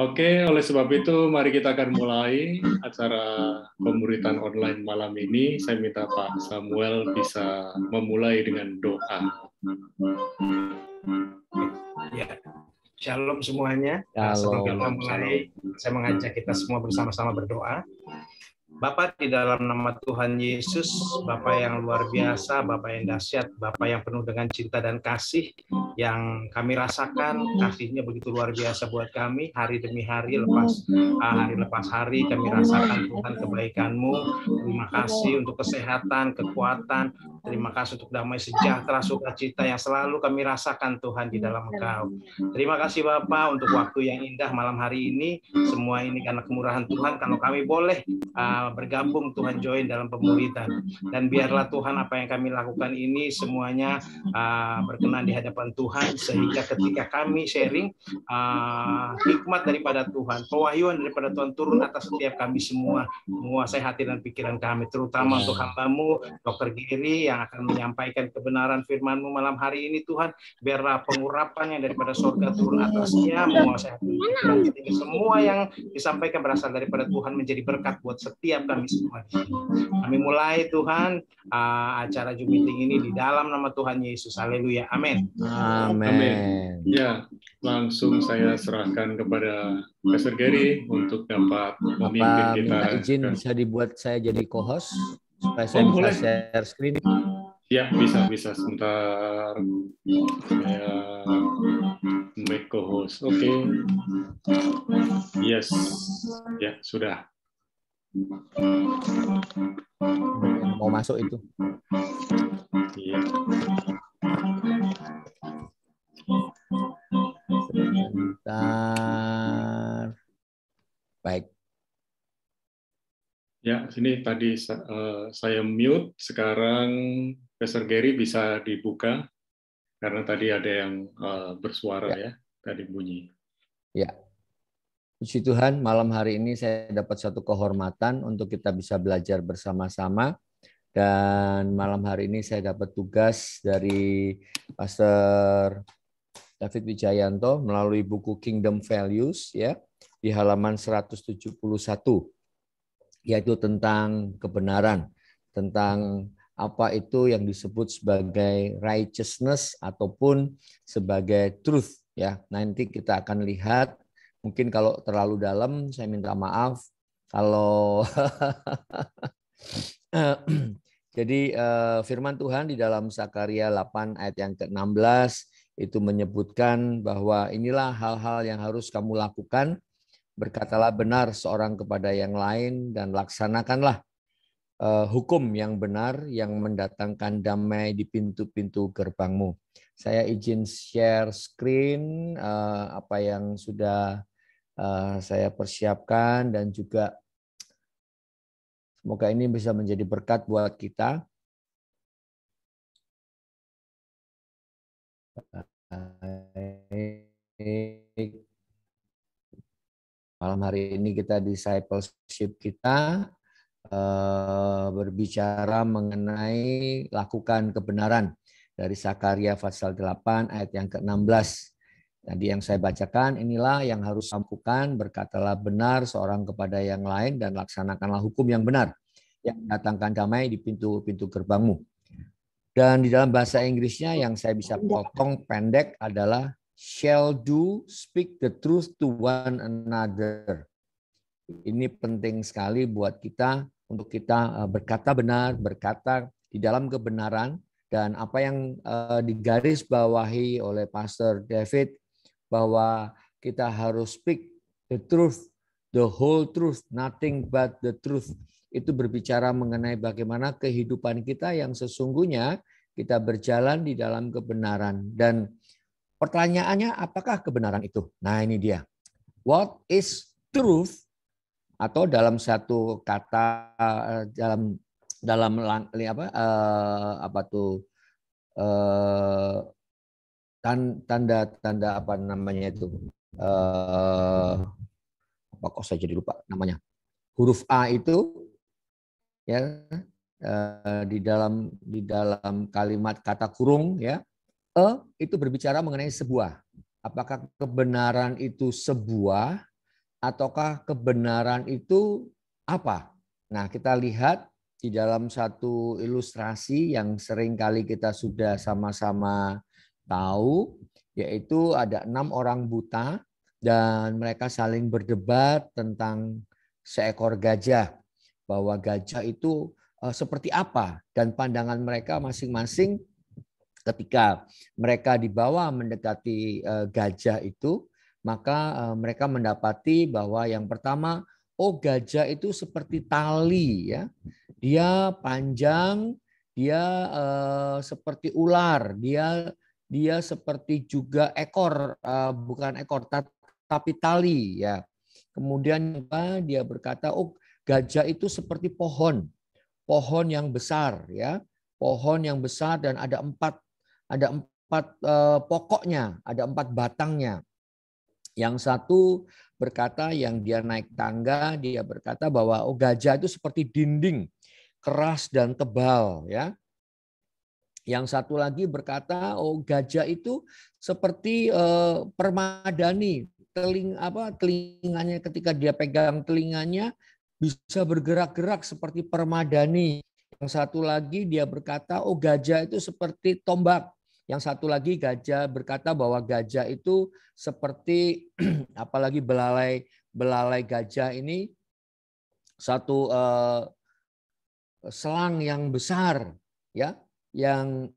Oke, oleh sebab itu mari kita akan mulai acara pemuritan online malam ini. Saya minta Pak Samuel bisa memulai dengan doa. Ya. Shalom semuanya. Shalom. Sebelum kita mulai, saya mengajak kita semua bersama-sama berdoa. Bapak di dalam nama Tuhan Yesus, Bapak yang luar biasa, Bapak yang dahsyat, Bapak yang penuh dengan cinta dan kasih yang kami rasakan, kasihnya begitu luar biasa buat kami, hari demi hari, lepas ah, hari lepas hari, kami rasakan Tuhan kebaikan-Mu. Terima kasih untuk kesehatan, kekuatan, terima kasih untuk damai sejahtera, sukacita yang selalu kami rasakan Tuhan di dalam Engkau. Terima kasih Bapak untuk waktu yang indah malam hari ini, semua ini karena kemurahan Tuhan, kalau kami boleh uh, bergabung Tuhan join dalam pemuritan dan biarlah Tuhan apa yang kami lakukan ini semuanya uh, berkenan di hadapan Tuhan sehingga ketika kami sharing uh, hikmat daripada Tuhan pewahyuan daripada Tuhan turun atas setiap kami semua menguasai hati dan pikiran kami terutama untuk hambamu Dr. Giri yang akan menyampaikan kebenaran firman-Mu malam hari ini Tuhan. Biarlah pengurapan yang daripada surga turun atasnya menguasai hati dan pikiran semua yang disampaikan berasal daripada Tuhan menjadi berkat buat setiap kami semua di sini. Kami mulai Tuhan uh, acara Zoom meeting ini di dalam nama Tuhan Yesus. Haleluya. Amin. Amin. Ya, langsung saya serahkan kepada Pastor Gary untuk dapat memimpin kita. minta izin bisa dibuat saya jadi co-host supaya saya Oh, bisa boleh. share screen. Ya, bisa, bisa. Sebentar. Saya make co-host. Oke. Yes. Ya, sudah. Mau masuk itu. Iya. Sebentar. Baik. Ya, sini tadi eh, saya mute, sekarang Pastor Gary bisa dibuka karena tadi ada yang eh, bersuara ya, tadi bunyi. Puji Tuhan, malam hari ini saya dapat satu kehormatan untuk kita bisa belajar bersama-sama. Dan malam hari ini saya dapat tugas dari Pastor David Wijayanto melalui buku Kingdom Values ya di halaman 171 yaitu tentang kebenaran, tentang apa itu yang disebut sebagai righteousness ataupun sebagai truth ya. Nanti kita akan lihat mungkin kalau terlalu dalam saya minta maaf kalau jadi eh, firman Tuhan di dalam Sakaria 8 ayat yang ke-16 itu menyebutkan bahwa inilah hal-hal yang harus kamu lakukan berkatalah benar seorang kepada yang lain dan laksanakanlah eh, hukum yang benar yang mendatangkan damai di pintu-pintu gerbangmu. Saya izin share screen eh, apa yang sudah saya persiapkan dan juga semoga ini bisa menjadi berkat buat kita. Baik. Malam hari ini kita discipleship kita eh, berbicara mengenai lakukan kebenaran dari Sakaria pasal 8 ayat yang ke-16. Tadi yang saya bacakan inilah yang harus lakukan berkatalah benar seorang kepada yang lain dan laksanakanlah hukum yang benar yang mendatangkan damai di pintu-pintu gerbangmu. Dan di dalam bahasa Inggrisnya yang saya bisa potong pendek adalah shall do speak the truth to one another. Ini penting sekali buat kita untuk kita eh, berkata benar, berkata di dalam kebenaran dan apa yang eh, digarisbawahi oleh Pastor David bahwa kita harus speak the truth, the whole truth, nothing but the truth. Itu berbicara mengenai bagaimana kehidupan kita yang sesungguhnya kita berjalan di dalam kebenaran dan pertanyaannya apakah kebenaran itu? Nah, ini dia. What is truth? Atau dalam satu kata eh, dalam dalam apa eh, apa tuh eh, tan- tanda tanda apa namanya itu eh apa kok saya jadi lupa namanya huruf A itu ya eh, di dalam di dalam kalimat kata kurung ya itu berbicara mengenai sebuah. Apakah kebenaran itu sebuah ataukah kebenaran itu apa? Nah, kita lihat di dalam satu ilustrasi yang sering kali kita sudah sama-sama tahu, yaitu ada enam orang buta dan mereka saling berdebat tentang seekor gajah, bahwa gajah itu eh, seperti apa dan pandangan mereka masing-masing ketika mereka dibawa mendekati eh, gajah itu, maka eh, mereka mendapati bahwa yang pertama oh gajah itu seperti tali ya. Dia panjang, dia seperti ular, dia dia seperti juga ekor uh, bukan ekor tapi tali ya. Kemudian dia berkata, "Oh, gajah itu seperti pohon. Pohon yang besar ya. Pohon yang besar dan ada empat ada empat uh, pokoknya, ada empat batangnya. Yang satu berkata yang dia naik tangga, dia berkata bahwa oh gajah itu seperti dinding keras dan tebal ya. Yang satu lagi berkata oh gajah itu seperti eh, permadani, teling apa telinganya ketika dia pegang telinganya bisa bergerak-gerak seperti permadani. Yang satu lagi dia berkata oh gajah itu seperti tombak. Yang satu lagi gajah berkata bahwa gajah itu seperti apalagi belalai belalai gajah ini satu uh, selang yang besar ya yang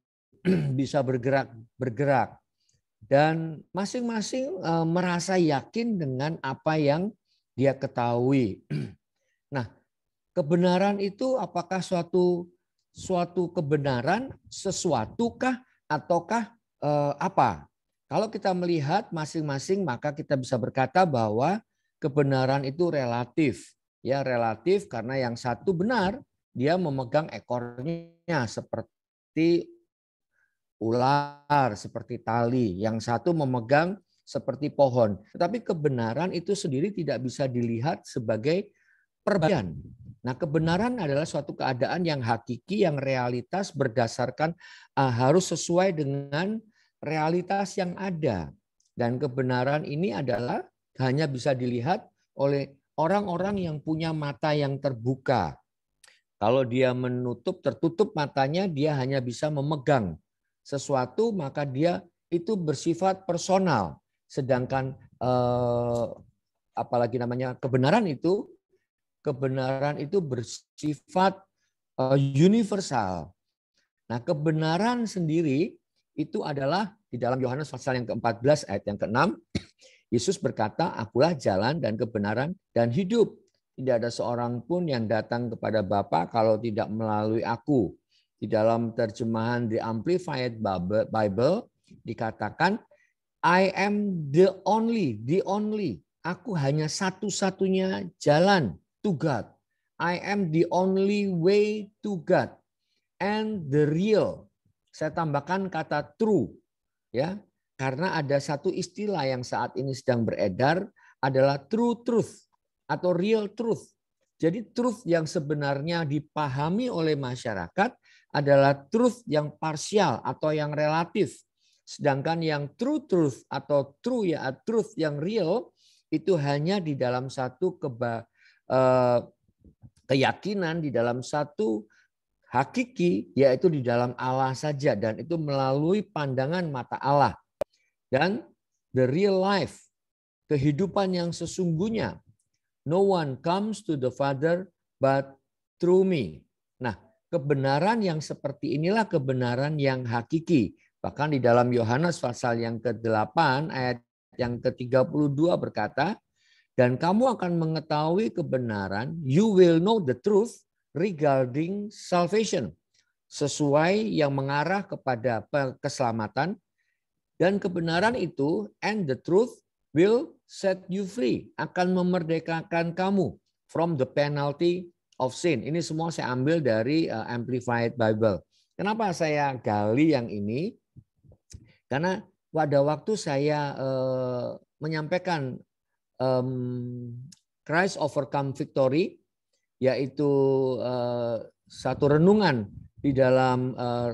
bisa bergerak bergerak dan masing-masing uh, merasa yakin dengan apa yang dia ketahui. Nah, kebenaran itu apakah suatu suatu kebenaran sesuatukah ataukah eh, apa? Kalau kita melihat masing-masing maka kita bisa berkata bahwa kebenaran itu relatif. Ya, relatif karena yang satu benar, dia memegang ekornya seperti ular, seperti tali. Yang satu memegang seperti pohon. Tetapi kebenaran itu sendiri tidak bisa dilihat sebagai perbedaan. Nah, kebenaran adalah suatu keadaan yang hakiki, yang realitas berdasarkan uh, harus sesuai dengan realitas yang ada. Dan kebenaran ini adalah hanya bisa dilihat oleh orang-orang yang punya mata yang terbuka. Kalau dia menutup, tertutup matanya, dia hanya bisa memegang sesuatu, maka dia itu bersifat personal. Sedangkan eh, apalagi namanya kebenaran itu kebenaran itu bersifat uh, universal. Nah, kebenaran sendiri itu adalah di dalam Yohanes pasal yang ke-14 ayat yang ke-6 Yesus berkata, "Akulah jalan dan kebenaran dan hidup. Tidak ada seorang pun yang datang kepada Bapa kalau tidak melalui aku." Di dalam terjemahan The Amplified Bible dikatakan, "I am the only, the only. Aku hanya satu-satunya jalan, to God. I am the only way to God and the real. Saya tambahkan kata true ya, karena ada satu istilah yang saat ini sedang beredar adalah true truth atau real truth. Jadi truth yang sebenarnya dipahami oleh masyarakat adalah truth yang parsial atau yang relatif. Sedangkan yang true truth atau true ya truth yang real itu hanya di dalam satu keba, Eh, keyakinan di dalam satu hakiki yaitu di dalam Allah saja dan itu melalui pandangan mata Allah dan the real life kehidupan yang sesungguhnya no one comes to the father but through me. Nah kebenaran yang seperti inilah kebenaran yang hakiki. Bahkan di dalam Yohanes pasal yang ke-8 ayat yang ke-32 berkata dan kamu akan mengetahui kebenaran, you will know the truth regarding salvation. Sesuai yang mengarah kepada keselamatan dan kebenaran itu and the truth will set you free, akan memerdekakan kamu from the penalty of sin. Ini semua saya ambil dari uh, Amplified Bible. Kenapa saya gali yang ini? Karena pada waktu saya uh, menyampaikan um, Christ Overcome Victory, yaitu uh, satu renungan di dalam uh,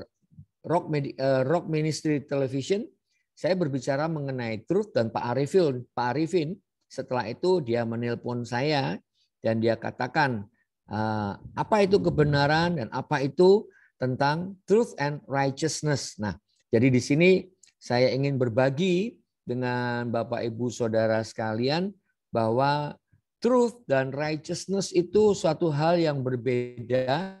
Rock, uh, Rock Ministry Television, saya berbicara mengenai truth dan Pak Arifin, Pak Arifin setelah itu dia menelpon saya dan dia katakan uh, apa itu kebenaran dan apa itu tentang truth and righteousness. Nah, jadi di sini saya ingin berbagi dengan Bapak Ibu Saudara sekalian bahwa truth dan righteousness itu suatu hal yang berbeda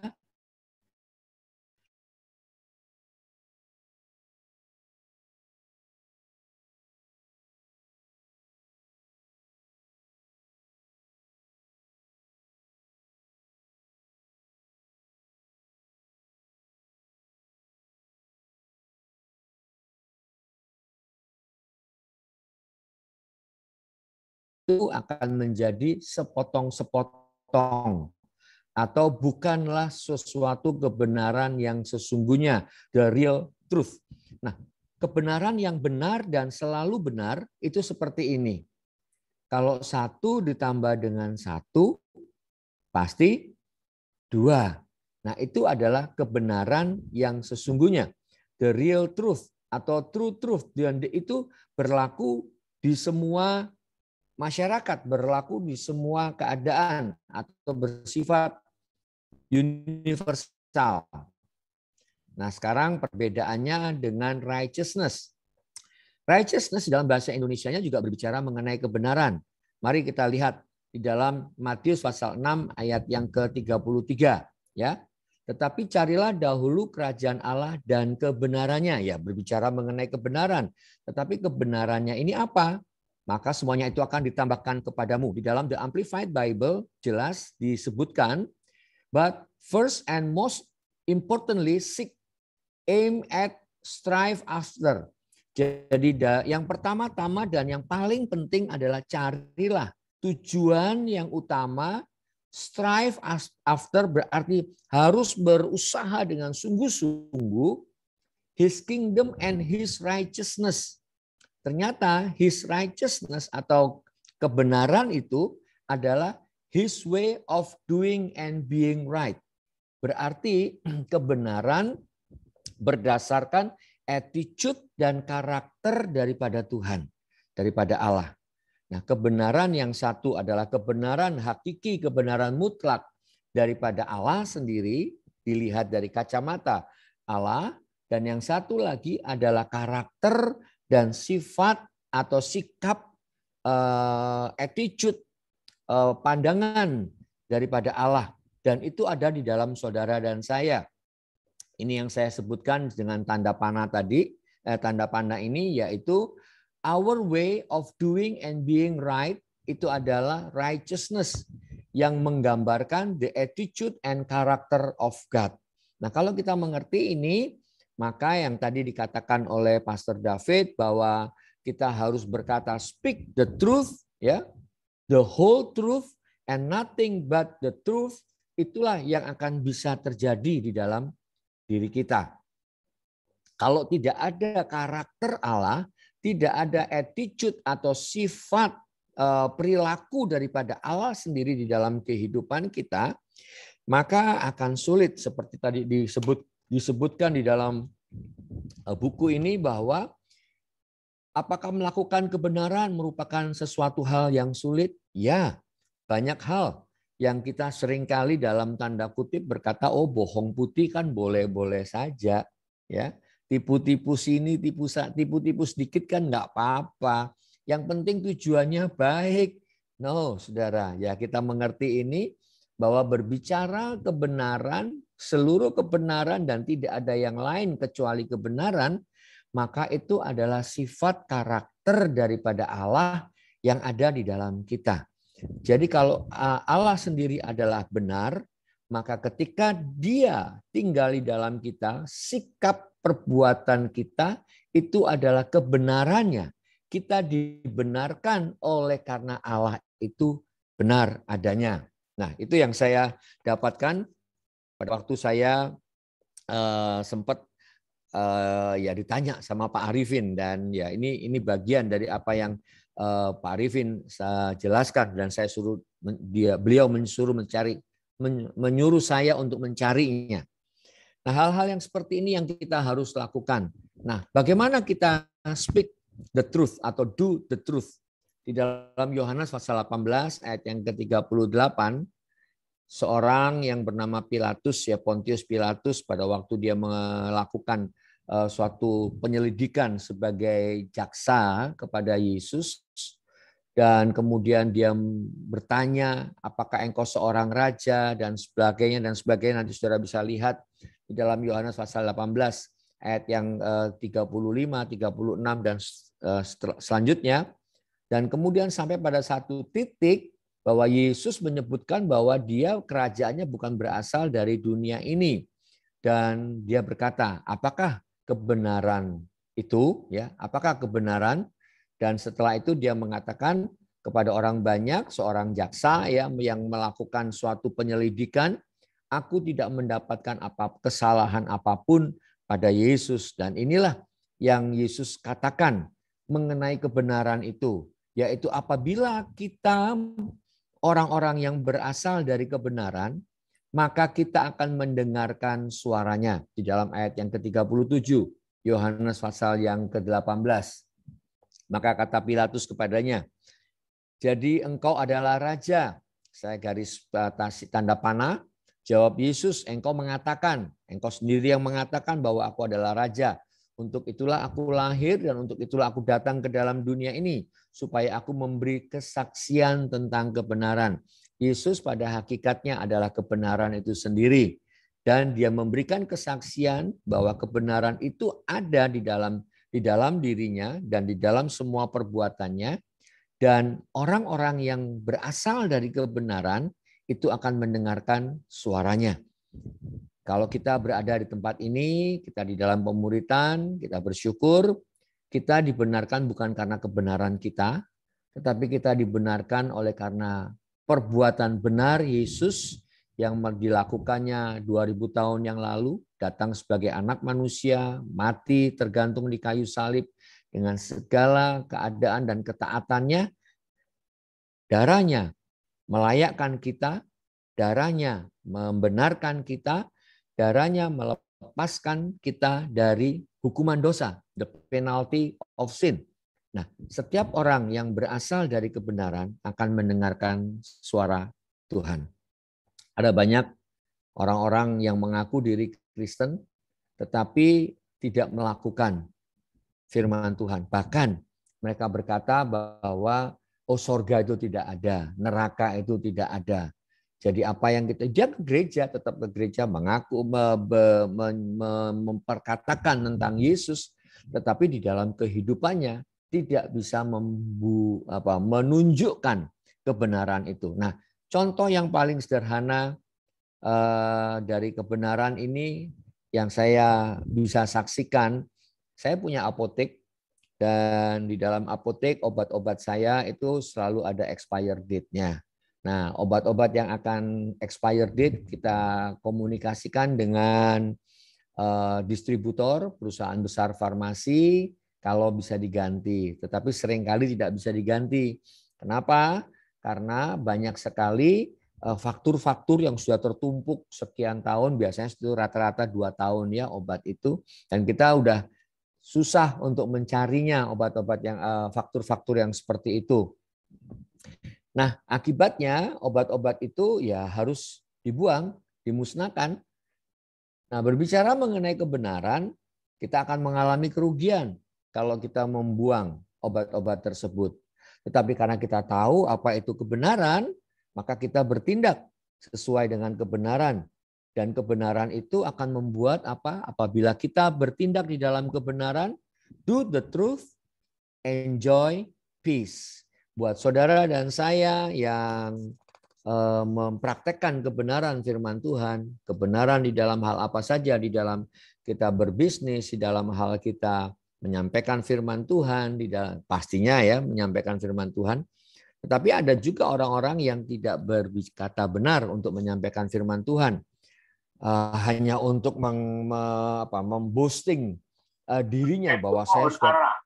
itu akan menjadi sepotong-sepotong atau bukanlah sesuatu kebenaran yang sesungguhnya, the real truth. Nah, kebenaran yang benar dan selalu benar itu seperti ini. Kalau satu ditambah dengan satu, pasti dua. Nah, itu adalah kebenaran yang sesungguhnya, the real truth atau true truth. Dan itu berlaku di semua masyarakat berlaku di semua keadaan atau bersifat universal. Nah, sekarang perbedaannya dengan righteousness. Righteousness dalam bahasa Indonesia-nya juga berbicara mengenai kebenaran. Mari kita lihat di dalam Matius pasal 6 ayat yang ke-33 ya. Tetapi carilah dahulu kerajaan Allah dan kebenarannya ya berbicara mengenai kebenaran. Tetapi kebenarannya ini apa? Maka semuanya itu akan ditambahkan kepadamu. Di dalam The Amplified Bible jelas disebutkan, but first and most importantly seek, aim at, strive after. Jadi yang pertama-tama dan yang paling penting adalah carilah tujuan yang utama strive after berarti harus berusaha dengan sungguh-sungguh his kingdom and his righteousness Ternyata his righteousness atau kebenaran itu adalah his way of doing and being right. Berarti kebenaran berdasarkan attitude dan karakter daripada Tuhan, daripada Allah. Nah, kebenaran yang satu adalah kebenaran hakiki, kebenaran mutlak daripada Allah sendiri dilihat dari kacamata Allah dan yang satu lagi adalah karakter dan sifat atau sikap uh, attitude uh, pandangan daripada Allah dan itu ada di dalam saudara dan saya. Ini yang saya sebutkan dengan tanda panah tadi. Eh, tanda panah ini yaitu our way of doing and being right itu adalah righteousness yang menggambarkan the attitude and character of God. Nah, kalau kita mengerti ini, maka yang tadi dikatakan oleh Pastor David bahwa kita harus berkata speak the truth ya, the whole truth and nothing but the truth itulah yang akan bisa terjadi di dalam diri kita. Kalau tidak ada karakter Allah, tidak ada attitude atau sifat eh, perilaku daripada Allah sendiri di dalam kehidupan kita, maka akan sulit seperti tadi disebut disebutkan di dalam eh, buku ini bahwa apakah melakukan kebenaran merupakan sesuatu hal yang sulit? Ya, banyak hal yang kita sering kali dalam tanda kutip berkata, oh bohong putih kan boleh-boleh saja. ya Tipu-tipu sini, tipu-tipu sedikit kan nggak apa-apa. Yang penting tujuannya baik. No, saudara, ya kita mengerti ini bahwa berbicara kebenaran seluruh kebenaran dan tidak ada yang lain kecuali kebenaran, maka itu adalah sifat karakter daripada Allah yang ada di dalam kita. Jadi kalau Allah sendiri adalah benar, maka ketika dia tinggal di dalam kita, sikap perbuatan kita itu adalah kebenarannya. Kita dibenarkan oleh karena Allah itu benar adanya. Nah, itu yang saya dapatkan pada waktu saya uh, sempat uh, ya ditanya sama Pak Arifin dan ya ini ini bagian dari apa yang uh, Pak Arifin saya jelaskan dan saya suruh dia beliau mensuruh mencari men, menyuruh saya untuk mencarinya. Nah, hal-hal yang seperti ini yang kita harus lakukan. Nah, bagaimana kita speak the truth atau do the truth? Di dalam Yohanes pasal 18 ayat yang ke-38, seorang yang bernama Pilatus ya Pontius Pilatus pada waktu dia melakukan uh, suatu penyelidikan sebagai jaksa kepada Yesus dan kemudian dia bertanya apakah engkau seorang raja? dan sebagainya dan sebagainya. Nanti saudara bisa lihat di dalam Yohanes pasal 18 ayat yang 35, eh, 36 dan eh, selanjutnya dan kemudian sampai pada satu titik bahwa Yesus menyebutkan bahwa dia kerajaannya bukan berasal dari dunia ini. Dan dia berkata apakah kebenaran itu? Ya apakah kebenaran? Dan setelah itu dia mengatakan kepada orang banyak, seorang jaksa ya yang melakukan suatu penyelidikan, aku tidak mendapatkan apa kesalahan apa pun pada Yesus. Dan inilah yang Yesus katakan mengenai kebenaran itu, yaitu apabila kita orang-orang yang berasal dari kebenaran, maka kita akan mendengarkan suaranya di dalam ayat yang ke-37 Yohanes pasal yang ke-18 maka kata Pilatus kepadanya, jadi engkau adalah raja. Saya garis batasi tanda panah. Jawab Yesus, engkau mengatakan, engkau sendiri yang mengatakan bahwa aku adalah raja. Untuk itulah aku lahir dan untuk itulah aku datang ke dalam dunia ini. Supaya aku memberi kesaksian tentang kebenaran. Yesus pada hakikatnya adalah kebenaran itu sendiri. Dan dia memberikan kesaksian bahwa kebenaran itu ada di dalam di dalam dirinya dan di dalam semua perbuatannya dan orang-orang yang berasal dari kebenaran itu akan mendengarkan suaranya. Kalau kita berada di tempat ini, kita di dalam pemuritan, kita bersyukur, kita dibenarkan bukan karena kebenaran kita, tetapi kita dibenarkan oleh karena perbuatan benar Yesus yang dilakukannya 2000 tahun yang lalu, datang sebagai anak manusia, mati tergantung di kayu salib dengan segala keadaan dan ketaatannya, darahnya melayakkan kita, darahnya membenarkan kita, darahnya melepaskan kita dari hukuman dosa, the penalty of sin. Nah, setiap orang yang berasal dari kebenaran akan mendengarkan suara Tuhan. Ada banyak orang-orang yang mengaku diri Kristen tetapi tidak melakukan firman Tuhan. Bahkan mereka berkata bahwa oh sorga itu tidak ada, neraka itu tidak ada. Jadi apa yang kita dia ke gereja tetap ke gereja mengaku me, me, me, me, memperkatakan tentang Yesus, tetapi di dalam kehidupannya tidak bisa membu, apa, menunjukkan kebenaran itu. Nah, Contoh yang paling sederhana eh, dari kebenaran ini yang saya bisa saksikan, saya punya apotek dan di dalam apotek obat-obat saya itu selalu ada expired date-nya. Nah, obat-obat yang akan expired date kita komunikasikan dengan uh, distributor, perusahaan besar farmasi, kalau bisa diganti. Tetapi sering kali tidak bisa diganti. Kenapa? karena banyak sekali eh, faktur-faktur yang sudah tertumpuk sekian tahun biasanya itu rata-rata dua tahun ya obat itu dan kita udah susah untuk mencarinya obat-obat yang eh, faktur-faktur yang seperti itu. Nah akibatnya obat-obat itu ya harus dibuang, dimusnahkan. Nah berbicara mengenai kebenaran, kita akan mengalami kerugian kalau kita membuang obat-obat tersebut. Tetapi karena kita tahu apa itu kebenaran, maka kita bertindak sesuai dengan kebenaran. Dan kebenaran itu akan membuat apa? Apabila kita bertindak di dalam kebenaran, do the truth, enjoy peace. Buat saudara dan saya yang eh, mempraktekkan kebenaran firman Tuhan, kebenaran di dalam hal apa saja, di dalam kita berbisnis, di dalam hal kita menyampaikan firman Tuhan di dalam pastinya ya menyampaikan firman Tuhan. Tetapi ada juga orang-orang yang tidak berkata benar untuk menyampaikan firman Tuhan. Uh, hanya untuk memboosting uh, dirinya bahwa saya sudah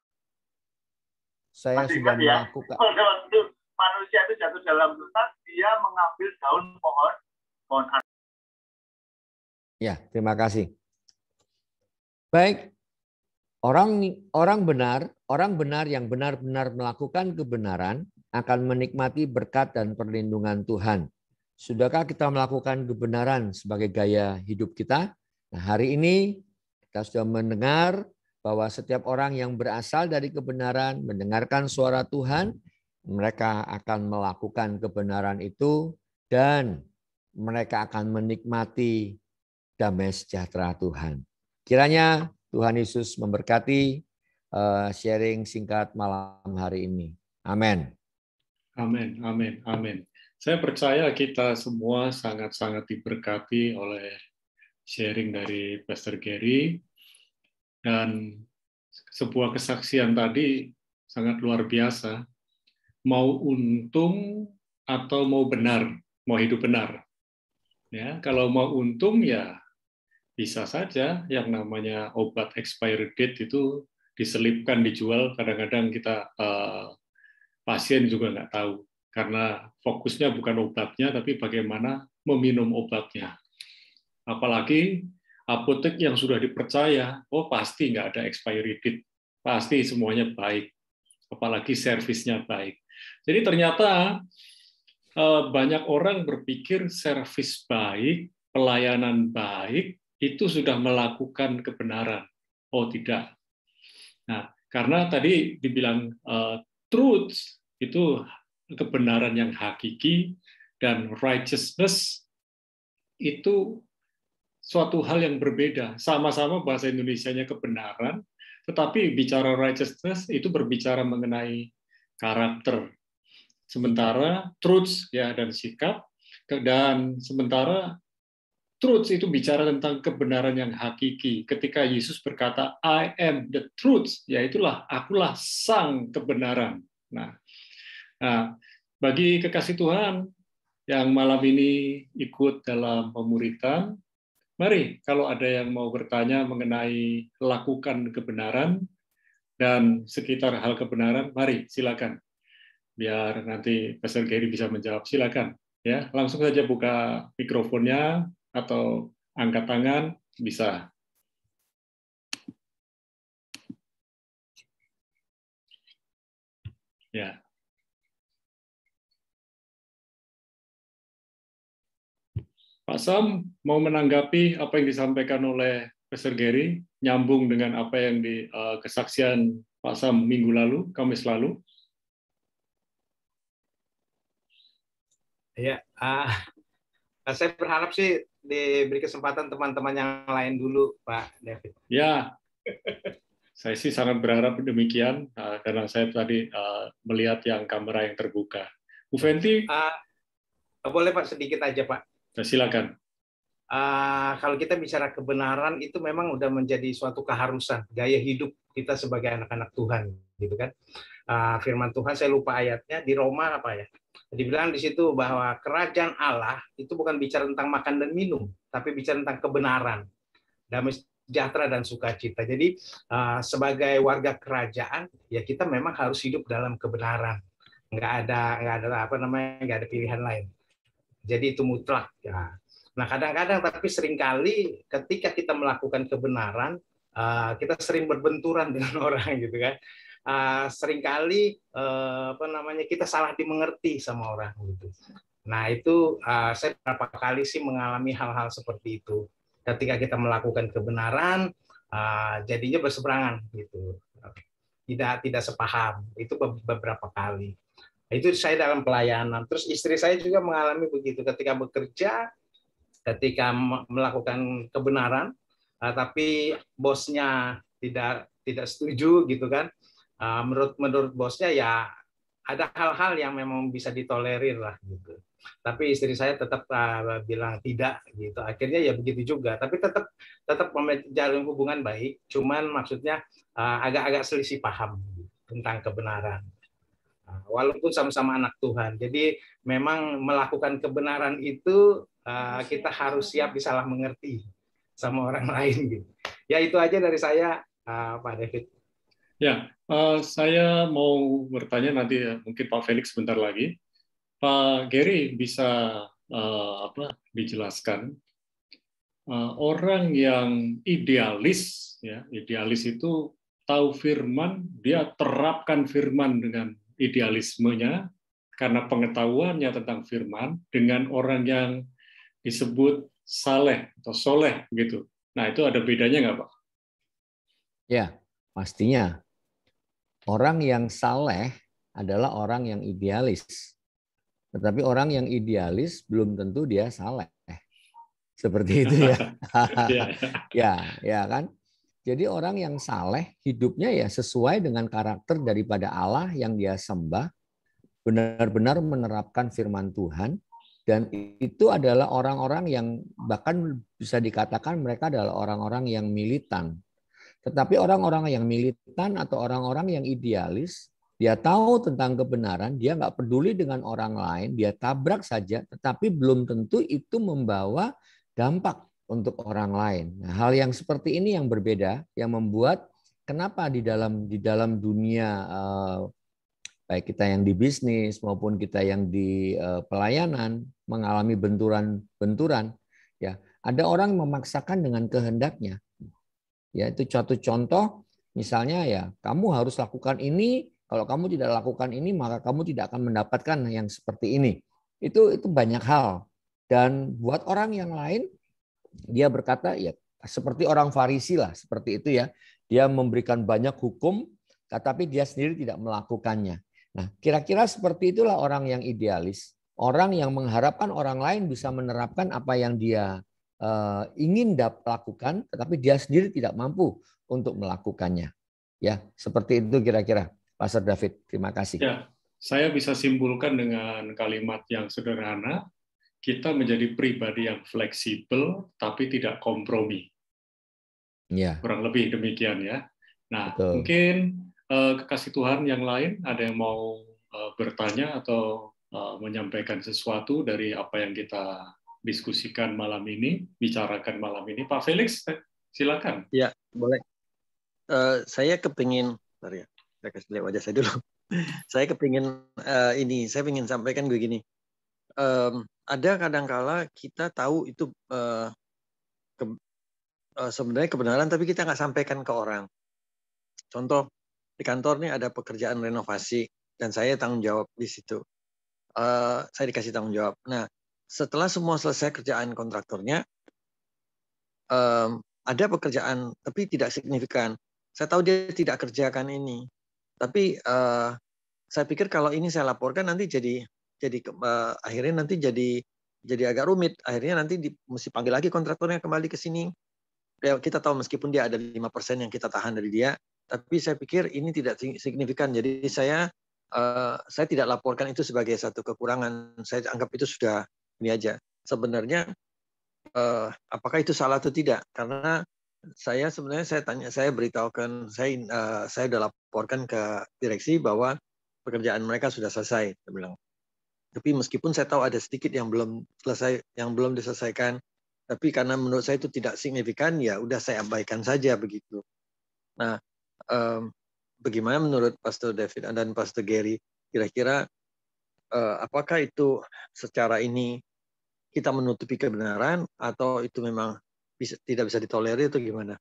saya Masih sudah ya, melakukan. Waktu manusia itu jatuh dalam dosa, dia mengambil daun pohon pohon Ya, terima kasih. Baik, orang orang benar, orang benar yang benar-benar melakukan kebenaran akan menikmati berkat dan perlindungan Tuhan. Sudahkah kita melakukan kebenaran sebagai gaya hidup kita? Nah, hari ini kita sudah mendengar bahwa setiap orang yang berasal dari kebenaran, mendengarkan suara Tuhan, mereka akan melakukan kebenaran itu dan mereka akan menikmati damai sejahtera Tuhan. Kiranya Tuhan Yesus memberkati eh, sharing singkat malam hari ini. Amin. Amin, amin, amin. Saya percaya kita semua sangat-sangat diberkati oleh sharing dari Pastor Gary dan sebuah kesaksian tadi sangat luar biasa. Mau untung atau mau benar, mau hidup benar. Ya, kalau mau untung ya bisa saja yang namanya obat expired date itu diselipkan dijual kadang-kadang kita uh, pasien juga nggak tahu karena fokusnya bukan obatnya tapi bagaimana meminum obatnya apalagi apotek yang sudah dipercaya oh pasti nggak ada expiry date pasti semuanya baik apalagi servisnya baik jadi ternyata Eh, banyak orang berpikir servis baik, pelayanan baik itu sudah melakukan kebenaran. Oh tidak. Nah, karena tadi dibilang uh, truth itu kebenaran yang hakiki dan righteousness itu suatu hal yang berbeda. Sama-sama bahasa Indonesianya kebenaran, tetapi bicara righteousness itu berbicara mengenai karakter, Sementara truths ya dan sikap dan sementara truths itu bicara tentang kebenaran yang hakiki. Ketika Yesus berkata I am the truth, ya itulah akulah sang kebenaran. Nah, nah bagi kekasih Tuhan yang malam ini ikut dalam pemuritan, mari kalau ada yang mau bertanya mengenai lakukan kebenaran dan sekitar hal kebenaran, mari silakan biar nanti Pastor Gary bisa menjawab. Silakan ya, langsung saja buka mikrofonnya atau angkat tangan bisa. Ya. Pak Sam mau menanggapi apa yang disampaikan oleh Pastor Gary, nyambung dengan apa yang di uh, kesaksian Pak Sam minggu lalu, Kamis lalu. Ya, uh, saya berharap sih diberi kesempatan teman-teman yang lain dulu, Pak David. Ya, saya sih sangat berharap demikian uh, karena saya tadi uh, melihat yang kamera yang terbuka. Bu Fenti? Uh, boleh Pak sedikit aja Pak. Ya, silakan. Uh, kalau kita bicara kebenaran itu memang udah menjadi suatu keharusan gaya hidup kita sebagai anak-anak Tuhan, gitu kan? Uh, firman Tuhan saya lupa ayatnya di Roma apa ya? dibilang di situ bahwa kerajaan Allah itu bukan bicara tentang makan dan minum, tapi bicara tentang kebenaran, damai sejahtera dan sukacita. Jadi uh, sebagai warga kerajaan ya kita memang harus hidup dalam kebenaran. Nggak ada nggak ada apa namanya nggak ada pilihan lain. Jadi itu mutlak ya. Nah kadang-kadang tapi sering kali ketika kita melakukan kebenaran uh, kita sering berbenturan dengan orang gitu kan uh, sering kali uh, apa namanya kita salah dimengerti sama orang gitu. Nah itu uh, saya beberapa kali sih mengalami hal-hal seperti itu. Ketika kita melakukan kebenaran, uh, jadinya berseberangan gitu. Tidak tidak sepaham. Itu beberapa kali. Itu saya dalam pelayanan. Terus istri saya juga mengalami begitu ketika bekerja, ketika melakukan kebenaran, uh, tapi bosnya tidak tidak setuju gitu kan uh, menurut menurut bosnya ya ada hal-hal yang memang bisa ditolerir lah gitu. Tapi istri saya tetap uh, bilang tidak gitu. Akhirnya ya begitu juga. Tapi tetap tetap menjalin hubungan baik. Cuman maksudnya uh, agak-agak selisih paham tentang kebenaran. Uh, walaupun sama-sama anak Tuhan. Jadi memang melakukan kebenaran itu uh, kita harus siap disalah mengerti sama orang lain gitu. Ya itu aja dari saya uh, Pak David. Ya, uh, saya mau bertanya nanti ya, mungkin Pak Felix sebentar lagi. Pak Gary bisa uh, apa dijelaskan uh, orang yang idealis, ya idealis itu tahu firman, dia terapkan firman dengan idealismenya karena pengetahuannya tentang firman dengan orang yang disebut saleh atau soleh gitu. Nah itu ada bedanya nggak Pak? Ya, pastinya. Orang yang saleh adalah orang yang idealis. Tetapi orang yang idealis belum tentu dia saleh. Seperti itu ya. ya, ya, ya kan? Jadi orang yang saleh hidupnya ya sesuai dengan karakter daripada Allah yang dia sembah, benar-benar menerapkan firman Tuhan, dan itu adalah orang-orang yang bahkan bisa dikatakan mereka adalah orang-orang yang militan. Tetapi orang-orang yang militan atau orang-orang yang idealis, dia tahu tentang kebenaran, dia nggak peduli dengan orang lain, dia tabrak saja, tetapi belum tentu itu membawa dampak untuk orang lain. Nah, hal yang seperti ini yang berbeda, yang membuat kenapa di dalam di dalam dunia eh, baik kita yang di bisnis maupun kita yang di eh, pelayanan mengalami benturan-benturan, ya ada orang memaksakan dengan kehendaknya. Ya itu suatu contoh, misalnya ya kamu harus lakukan ini, kalau kamu tidak lakukan ini maka kamu tidak akan mendapatkan yang seperti ini. Itu itu banyak hal dan buat orang yang lain dia berkata ya seperti orang Farisi lah seperti itu ya. Dia memberikan banyak hukum tetapi dia sendiri tidak melakukannya. Nah, kira-kira seperti itulah orang yang idealis, orang yang mengharapkan orang lain bisa menerapkan apa yang dia uh, ingin lakukan tetapi dia sendiri tidak mampu untuk melakukannya. Ya, seperti itu kira-kira. Pastor David, terima kasih. Ya, saya bisa simpulkan dengan kalimat yang sederhana, kita menjadi pribadi yang fleksibel tapi tidak kompromi. Ya. Kurang lebih demikian ya. Nah, Betul. mungkin uh, kekasih Tuhan yang lain ada yang mau uh, bertanya atau uh, menyampaikan sesuatu dari apa yang kita diskusikan malam ini, bicarakan malam ini. Pak Felix, silakan. Ya, boleh. Uh, saya kepingin, sorry ya, saya kasih lihat wajah saya dulu. saya kepingin uh, ini, saya ingin sampaikan begini. Um, ada kadangkala kita tahu itu uh, ke, uh, sebenarnya kebenaran tapi kita nggak sampaikan ke orang. Contoh di kantor nih ada pekerjaan renovasi dan saya tanggung jawab di situ. Uh, saya dikasih tanggung jawab. Nah setelah semua selesai kerjaan kontraktornya, um, ada pekerjaan tapi tidak signifikan. Saya tahu dia tidak kerjakan ini, tapi uh, saya pikir kalau ini saya laporkan nanti jadi jadi uh, akhirnya nanti jadi jadi agak rumit. Akhirnya nanti di, mesti panggil lagi kontraktornya kembali ke sini. Ya, kita tahu meskipun dia ada lima persen yang kita tahan dari dia, tapi saya pikir ini tidak signifikan. Jadi saya uh, saya tidak laporkan itu sebagai satu kekurangan. Saya anggap itu sudah ini aja. Sebenarnya uh, apakah itu salah atau tidak? Karena saya sebenarnya saya tanya, saya beritahukan, saya uh, saya sudah laporkan ke direksi bahwa pekerjaan mereka sudah selesai. Saya bilang tapi meskipun saya tahu ada sedikit yang belum selesai, yang belum diselesaikan, tapi karena menurut saya itu tidak signifikan, ya udah saya abaikan saja begitu. Nah, um, bagaimana menurut Pastor David dan Pastor Gary? Kira-kira uh, apakah itu secara ini kita menutupi kebenaran atau itu memang bisa, tidak bisa ditolerir atau gimana?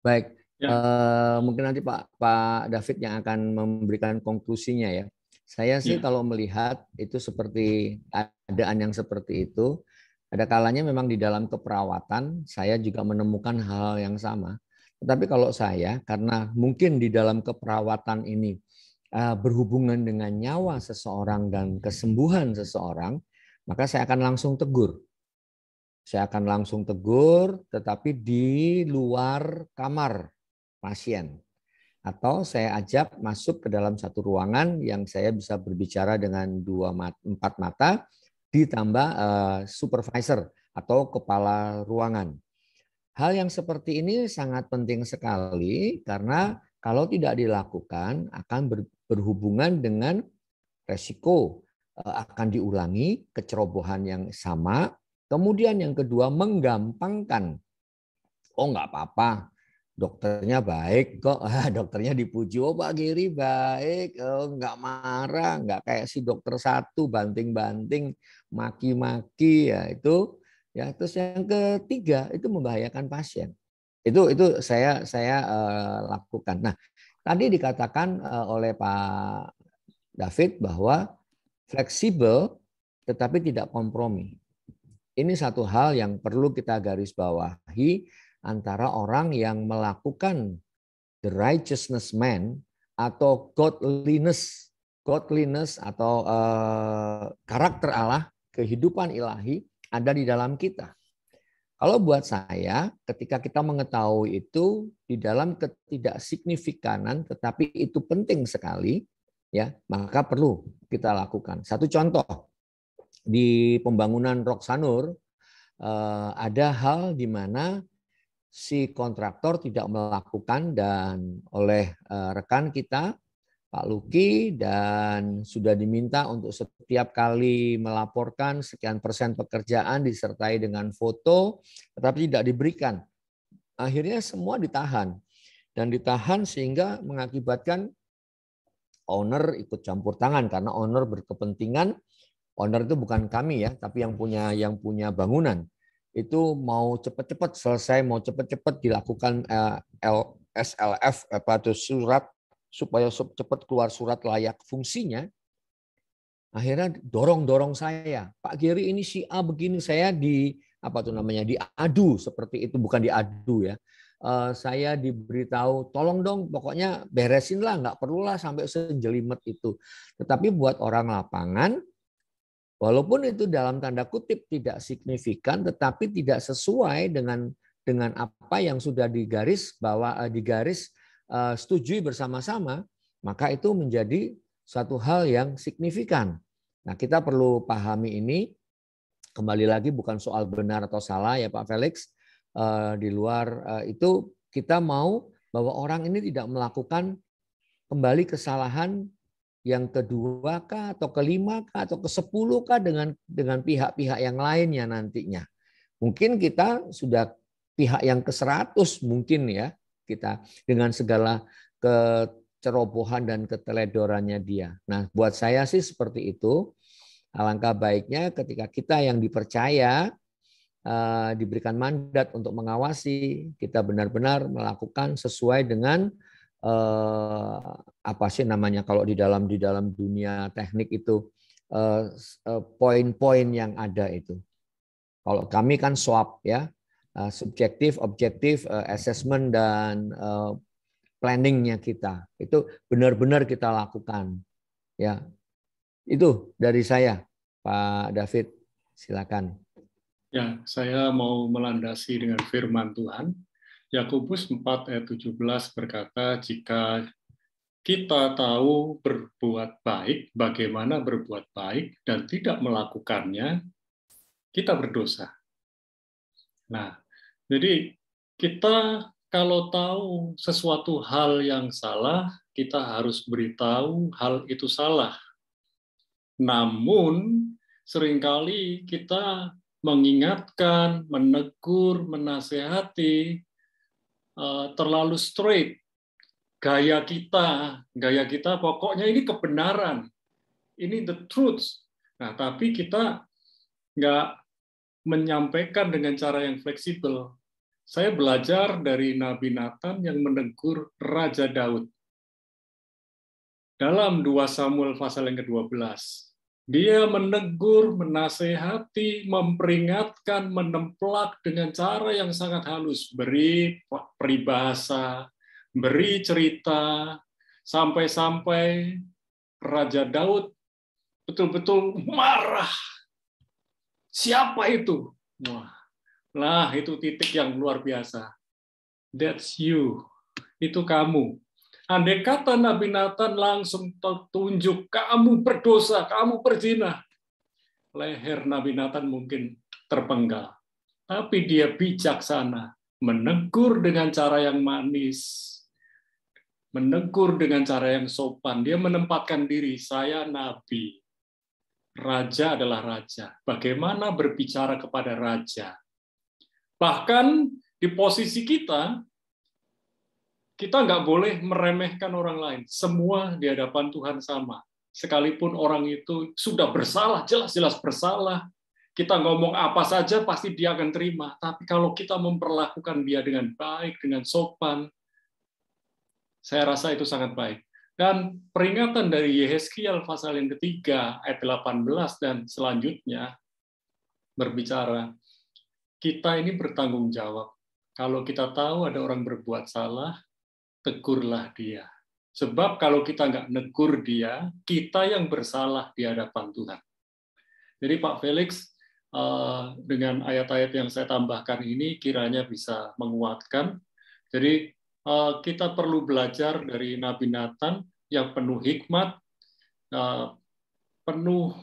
Baik, Ya. Uh, mungkin nanti Pak Pak David yang akan memberikan konklusinya ya. Saya sih ya. kalau melihat itu seperti keadaan yang seperti itu, ada kalanya memang di dalam keperawatan saya juga menemukan hal yang sama. Tetapi kalau saya karena mungkin di dalam keperawatan ini uh, berhubungan dengan nyawa seseorang dan kesembuhan seseorang, maka saya akan langsung tegur. Saya akan langsung tegur, tetapi di luar kamar pasien. Atau saya ajak masuk ke dalam satu ruangan yang saya bisa berbicara dengan dua empat mata ditambah uh, supervisor atau kepala ruangan. Hal yang seperti ini sangat penting sekali karena kalau tidak dilakukan akan berhubungan dengan resiko eh, akan diulangi kecerobohan yang sama. Kemudian yang kedua menggampangkan. Oh nggak apa-apa, dokternya baik kok, ah, dokternya dipuji, oh Pak Giri baik, oh, nggak marah, nggak kayak si dokter satu banting-banting, maki-maki ya itu. Ya terus yang ketiga itu membahayakan pasien. Itu itu saya saya uh, lakukan. Nah tadi dikatakan uh, oleh Pak David bahwa fleksibel tetapi tidak kompromi. Ini satu hal yang perlu kita garis bawahi antara orang yang melakukan the righteousness man atau godliness, godliness atau uh, karakter Allah, kehidupan ilahi ada di dalam kita. Kalau buat saya, ketika kita mengetahui itu di dalam ketidaksigifikanan, tetapi itu penting sekali, ya maka perlu kita lakukan. Satu contoh di pembangunan Roksanur eh, ada hal di mana si kontraktor tidak melakukan dan oleh eh, rekan kita Pak Luki dan sudah diminta untuk setiap kali melaporkan sekian persen pekerjaan disertai dengan foto tetapi tidak diberikan. Akhirnya semua ditahan. Dan ditahan sehingga mengakibatkan owner ikut campur tangan. Karena owner berkepentingan owner itu bukan kami ya tapi yang punya yang punya bangunan itu mau cepat-cepat selesai, mau cepat-cepat dilakukan eh, SLF apa itu surat supaya cepat keluar surat layak fungsinya. Akhirnya dorong-dorong saya, Pak Giri ini si A begini saya di apa tuh namanya diadu seperti itu bukan diadu ya. Uh, saya diberitahu tolong dong pokoknya beresin lah nggak perlulah sampai sejelimet itu. Tetapi buat orang lapangan Walaupun itu dalam tanda kutip tidak signifikan, tetapi tidak sesuai dengan dengan apa yang sudah digaris bahwa eh, digaris uh, setujui bersama-sama, maka itu menjadi satu hal yang signifikan. Nah, kita perlu pahami ini. Kembali lagi bukan soal benar atau salah ya Pak Felix. Uh, di luar itu kita mau bahwa orang ini tidak melakukan kembali kesalahan yang kedua kah atau kelima kah atau ke sepuluh kah dengan dengan pihak-pihak yang lainnya nantinya. Mungkin kita sudah pihak yang ke seratus mungkin ya kita dengan segala kecerobohan dan keteledorannya dia. Nah, buat saya sih seperti itu. Alangkah baiknya ketika kita yang dipercaya uh, diberikan mandat untuk mengawasi, kita benar-benar melakukan sesuai dengan eh, apa sih namanya kalau di dalam di dalam dunia teknik itu eh, eh, poin-poin yang ada itu. Kalau kami kan swap ya, eh, subjektif, objektif, eh, assessment dan planningnya kita itu benar-benar kita lakukan. Ya, itu dari saya, Pak David. Silakan. Ya, saya mau melandasi dengan firman Tuhan Yakobus 4 ayat 17 berkata, jika kita tahu berbuat baik, bagaimana berbuat baik, dan tidak melakukannya, kita berdosa. Nah, jadi kita kalau tahu sesuatu hal yang salah, kita harus beritahu hal itu salah. Namun, sering kali kita mengingatkan, menegur, menasehati, Eh, terlalu straight. Gaya kita, gaya kita pokoknya ini kebenaran. Ini the truth. Nah, tapi kita nggak menyampaikan dengan cara yang fleksibel. Saya belajar dari Nabi Nathan yang menegur Raja Daud. Dalam 2 Samuel pasal yang ke-12, dia menegur, menasehati, memperingatkan, menemplak dengan cara yang sangat halus. Beri peribahasa, beri cerita, sampai-sampai Raja Daud betul-betul marah. Siapa itu? Wah, lah itu titik yang luar biasa. That's you. Itu kamu. Andai kata Nabi Nathan langsung tunjuk, kamu berdosa, kamu berzina. Leher Nabi Nathan mungkin terpenggal. Tapi dia bijaksana, menegur dengan cara yang manis, menegur dengan cara yang sopan. Dia menempatkan diri, saya nabi. Raja adalah raja. Bagaimana berbicara kepada raja? Bahkan di posisi kita, kita nggak boleh meremehkan orang lain. Semua di hadapan Tuhan sama. Sekalipun orang itu sudah bersalah, jelas-jelas bersalah, kita ngomong apa saja pasti dia akan terima. Tapi kalau kita memperlakukan dia dengan baik, dengan sopan, saya rasa itu sangat baik. Dan peringatan dari Yehezkiel pasal yang ketiga, ayat 18 dan selanjutnya, berbicara, kita ini bertanggung jawab. Kalau kita tahu ada orang berbuat salah, tegurlah dia. Sebab kalau kita nggak negur dia, kita yang bersalah di hadapan Tuhan. Jadi Pak Felix, Eh, dengan ayat-ayat yang saya tambahkan ini kiranya bisa menguatkan. Jadi eh, kita perlu belajar dari Nabi Nathan yang penuh hikmat, eh, penuh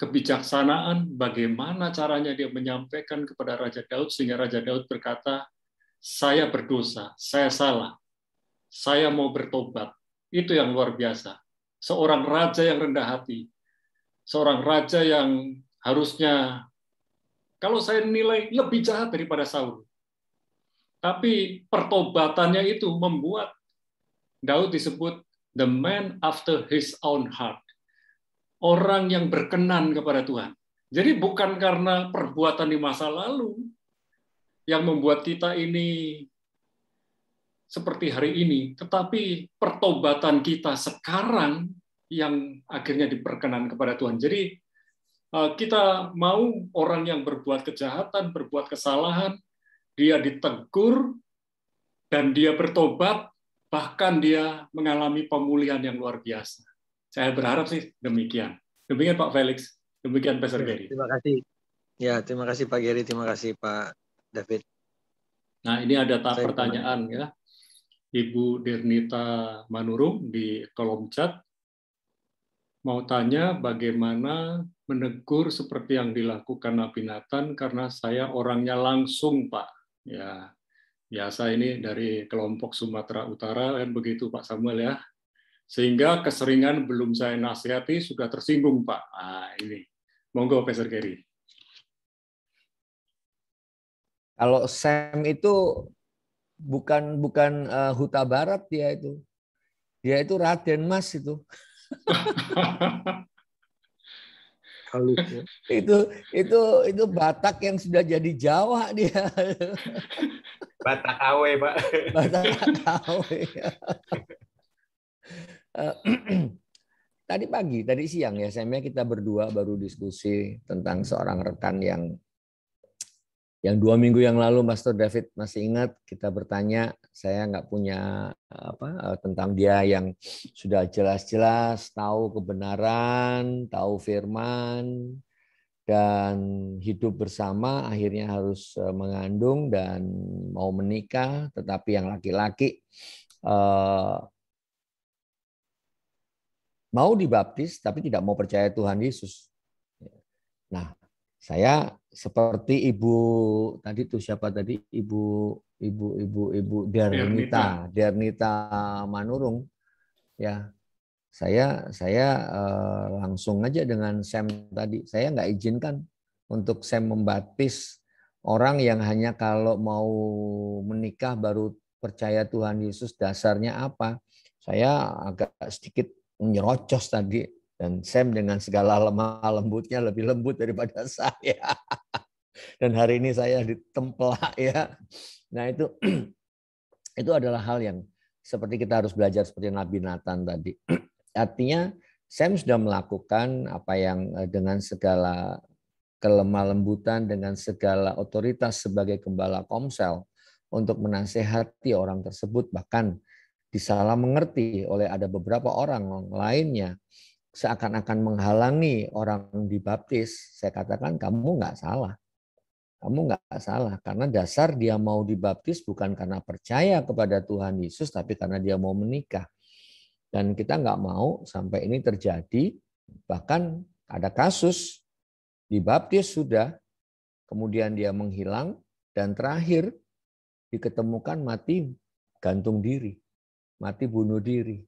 kebijaksanaan, bagaimana caranya dia menyampaikan kepada Raja Daud sehingga Raja Daud berkata, saya berdosa, saya salah, saya mau bertobat. Itu yang luar biasa. Seorang raja yang rendah hati, seorang raja yang harusnya kalau saya nilai lebih jahat daripada Saul. Tapi pertobatannya itu membuat Daud disebut the man after his own heart. Orang yang berkenan kepada Tuhan. Jadi bukan karena perbuatan di masa lalu yang membuat kita ini seperti hari ini, tetapi pertobatan kita sekarang yang akhirnya diperkenan kepada Tuhan. Jadi Eh, kita mau orang yang berbuat kejahatan, berbuat kesalahan, dia ditegur dan dia bertobat, bahkan dia mengalami pemulihan yang luar biasa. Saya berharap sih demikian. Demikian Pak Felix, demikian Pastor ya, Gary. Terima kasih. Ya, terima kasih Pak Gary, terima kasih Pak David. Nah, ini ada tak pertanyaan ya. Ibu Dirnita Manurung di kolom chat mau tanya bagaimana menegur seperti yang dilakukan Nabi Nathan karena saya orangnya langsung, Pak. Ya, biasa ini dari kelompok Sumatera Utara kan begitu Pak Samuel ya. Sehingga keseringan belum saya nasihati sudah tersinggung, Pak. Ah, ini. Monggo Pastor Gary. Kalau Sam itu bukan bukan uh, Huta Barat dia itu. Dia itu Raden Mas itu. halus ya. itu itu itu Batak yang sudah jadi Jawa dia. Batak Awe, Pak. Batak Awe. tadi pagi, tadi siang ya, saya kita berdua baru diskusi tentang seorang rekan yang yang dua minggu yang lalu Master David masih ingat kita bertanya saya nggak punya apa eh, tentang dia yang sudah jelas-jelas tahu kebenaran tahu firman dan hidup bersama akhirnya harus eh, mengandung dan mau menikah tetapi yang laki-laki eh, mau dibaptis tapi tidak mau percaya Tuhan Yesus. Nah, saya seperti ibu tadi tuh siapa tadi? Ibu ibu ibu ibu Dernita Dernita. Manurung. Ya saya saya uh, langsung aja dengan Sam tadi. Saya nggak izinkan untuk Sam membaptis orang yang hanya kalau mau menikah baru percaya Tuhan Yesus dasarnya apa. Saya agak sedikit nyerocos tadi dan Sam dengan segala lemah lembutnya lebih lembut daripada saya. Dan hari ini saya ditempelak ya. Nah itu itu adalah hal yang seperti kita harus belajar seperti Nabi Nathan tadi. Artinya Sam sudah melakukan apa yang eh, dengan segala kelemah lembutan, dengan segala otoritas sebagai gembala komsel untuk menasehati orang tersebut, bahkan disalah mengerti oleh ada beberapa orang lainnya seakan-akan menghalangi orang dibaptis, saya katakan kamu nggak salah. Kamu nggak salah karena dasar dia mau dibaptis bukan karena percaya kepada Tuhan Yesus, tapi karena dia mau menikah. Dan kita nggak mau sampai ini terjadi. Bahkan ada kasus dibaptis sudah, kemudian dia menghilang dan terakhir diketemukan mati gantung diri, mati bunuh diri.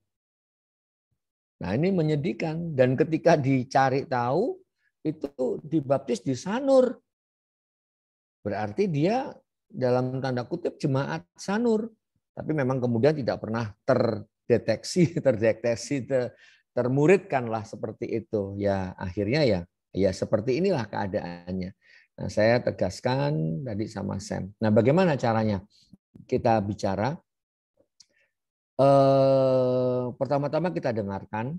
Nah ini menyedihkan. Dan ketika dicari tahu, itu dibaptis di Sanur. Berarti dia dalam tanda kutip jemaat Sanur. tapi memang kemudian tidak pernah terdeteksi, terdeteksi, ter, termuridkanlah seperti itu. Ya akhirnya ya ya seperti inilah keadaannya. Nah, saya tegaskan tadi sama Sam. Nah, bagaimana caranya kita bicara? Eh, pertama-tama kita dengarkan.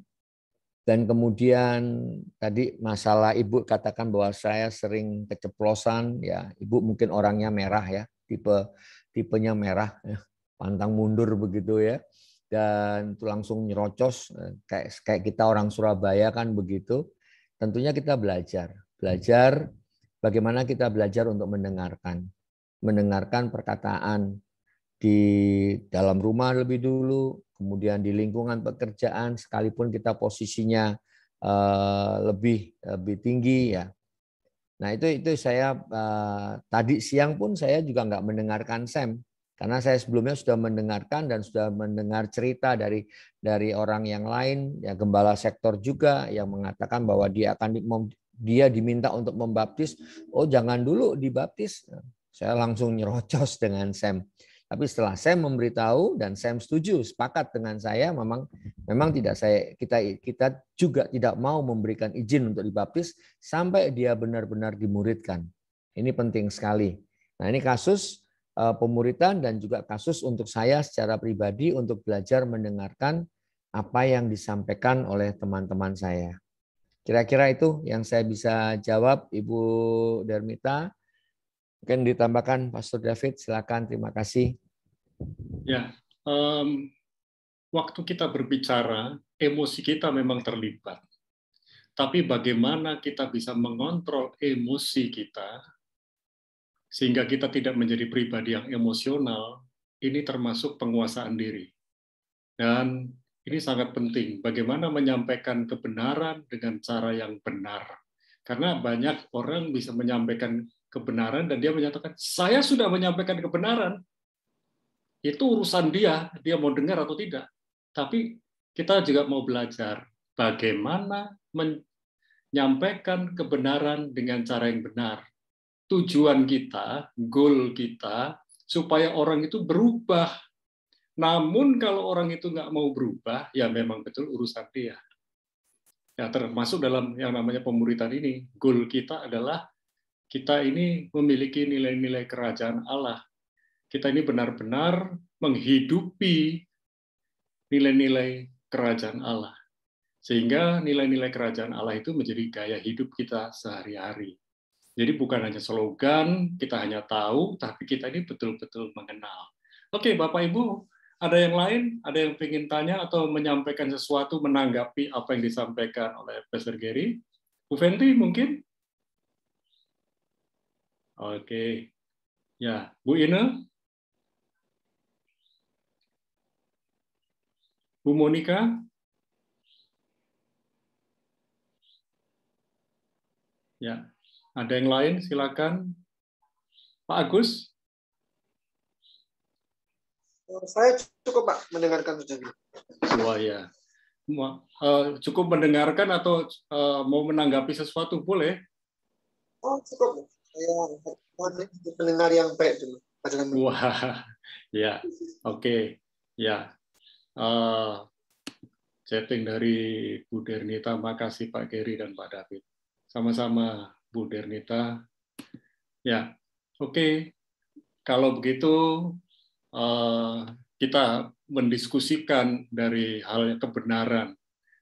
Dan kemudian tadi masalah ibu katakan bahwa saya sering keceplosan. Ya ibu mungkin orangnya merah ya tipe tipenya merah ya, pantang mundur begitu ya. Dan itu langsung nyerocos kayak kayak kita orang Surabaya kan begitu. Tentunya kita belajar. Belajar bagaimana kita belajar untuk mendengarkan. Mendengarkan perkataan di dalam rumah lebih dulu, kemudian di lingkungan pekerjaan sekalipun kita posisinya uh, lebih lebih tinggi ya. Nah itu itu saya uh, tadi siang pun saya juga nggak mendengarkan Sam karena saya sebelumnya sudah mendengarkan dan sudah mendengar cerita dari dari orang yang lain ya gembala sektor juga yang mengatakan bahwa dia akan dia diminta untuk membaptis. Oh jangan dulu dibaptis. Saya langsung nyerocos dengan Sam tapi setelah saya memberitahu dan Sam setuju, sepakat dengan saya, memang memang tidak saya kita kita juga tidak mau memberikan izin untuk dibaptis sampai dia benar-benar dimuridkan. Ini penting sekali. Nah ini kasus uh, pemuritan dan juga kasus untuk saya secara pribadi untuk belajar mendengarkan apa yang disampaikan oleh teman-teman saya. Kira-kira itu yang saya bisa jawab, Ibu Dermita. Mungkin ditambahkan Pastor David, silakan. Terima kasih. Ya, um, waktu kita berbicara, emosi kita memang terlibat. Tapi bagaimana kita bisa mengontrol emosi kita sehingga kita tidak menjadi pribadi yang emosional, ini termasuk penguasaan diri. Dan ini sangat penting, bagaimana menyampaikan kebenaran dengan cara yang benar. Karena banyak orang bisa menyampaikan kebenaran dan dia menyatakan, saya sudah menyampaikan kebenaran, itu urusan dia, dia mau dengar atau tidak. Tapi kita juga mau belajar bagaimana menyampaikan kebenaran dengan cara yang benar. Tujuan kita, goal kita, supaya orang itu berubah. Namun kalau orang itu nggak mau berubah, ya memang betul urusan dia. Ya, termasuk dalam yang namanya pemuritan ini, goal kita adalah kita ini memiliki nilai-nilai kerajaan Allah kita ini benar-benar menghidupi nilai-nilai kerajaan Allah. Sehingga nilai-nilai kerajaan Allah itu menjadi gaya hidup kita sehari-hari. Jadi bukan hanya slogan, kita hanya tahu, tapi kita ini betul-betul mengenal. Oke, Bapak Ibu, ada yang lain? Ada yang ingin tanya atau menyampaikan sesuatu, menanggapi apa yang disampaikan oleh Pastor Gary? Bu Fenty mungkin? Oke. Ya, Bu Ine? Bu Monika? Ya, ada yang lain? Silakan. Pak Agus? Saya cukup Pak mendengarkan saja. Wah ya. Uh, cukup mendengarkan atau uh, mau menanggapi sesuatu boleh? Oh cukup. Saya mendengar yang baik dulu. Wah, ya, oke, ya uh, chatting dari Bu Dernita. Makasih Pak Geri dan Pak David. Sama-sama Bu Dernita. Ya, oke. Okay. Kalau begitu uh, kita mendiskusikan dari hal yang kebenaran.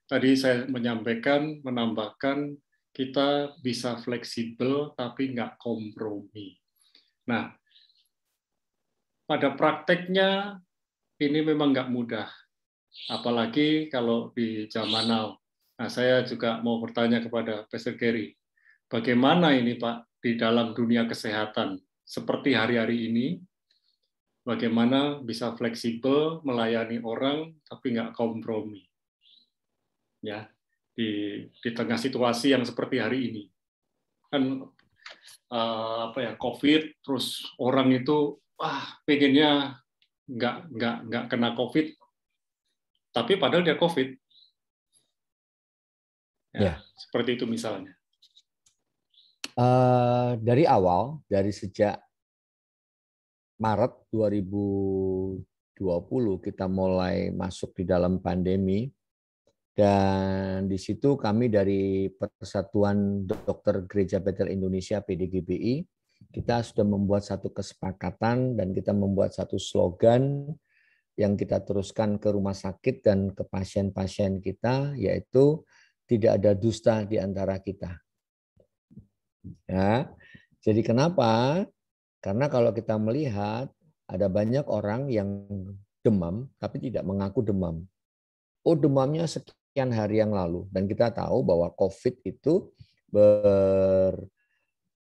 Tadi saya menyampaikan, menambahkan kita bisa fleksibel tapi nggak kompromi. Nah, pada prakteknya ini memang nggak mudah apalagi kalau di zaman now. Nah, saya juga mau bertanya kepada Pastor Gary, bagaimana ini Pak di dalam dunia kesehatan seperti hari-hari ini, bagaimana bisa fleksibel melayani orang tapi nggak kompromi, ya di di tengah situasi yang seperti hari ini kan uh, apa ya COVID terus orang itu ah pengennya nggak nggak nggak kena COVID tapi padahal dia COVID. Ya, ya. Seperti itu misalnya. Uh, dari awal, dari sejak Maret 2020 kita mulai masuk di dalam pandemi dan di situ kami dari Persatuan Dokter Gereja Betel Indonesia PDGBI kita sudah membuat satu kesepakatan dan kita membuat satu slogan yang kita teruskan ke rumah sakit dan ke pasien-pasien kita yaitu tidak ada dusta di antara kita. Ya. Jadi kenapa? Karena kalau kita melihat ada banyak orang yang demam tapi tidak mengaku demam. Oh, demamnya sekian hari yang lalu dan kita tahu bahwa COVID itu ber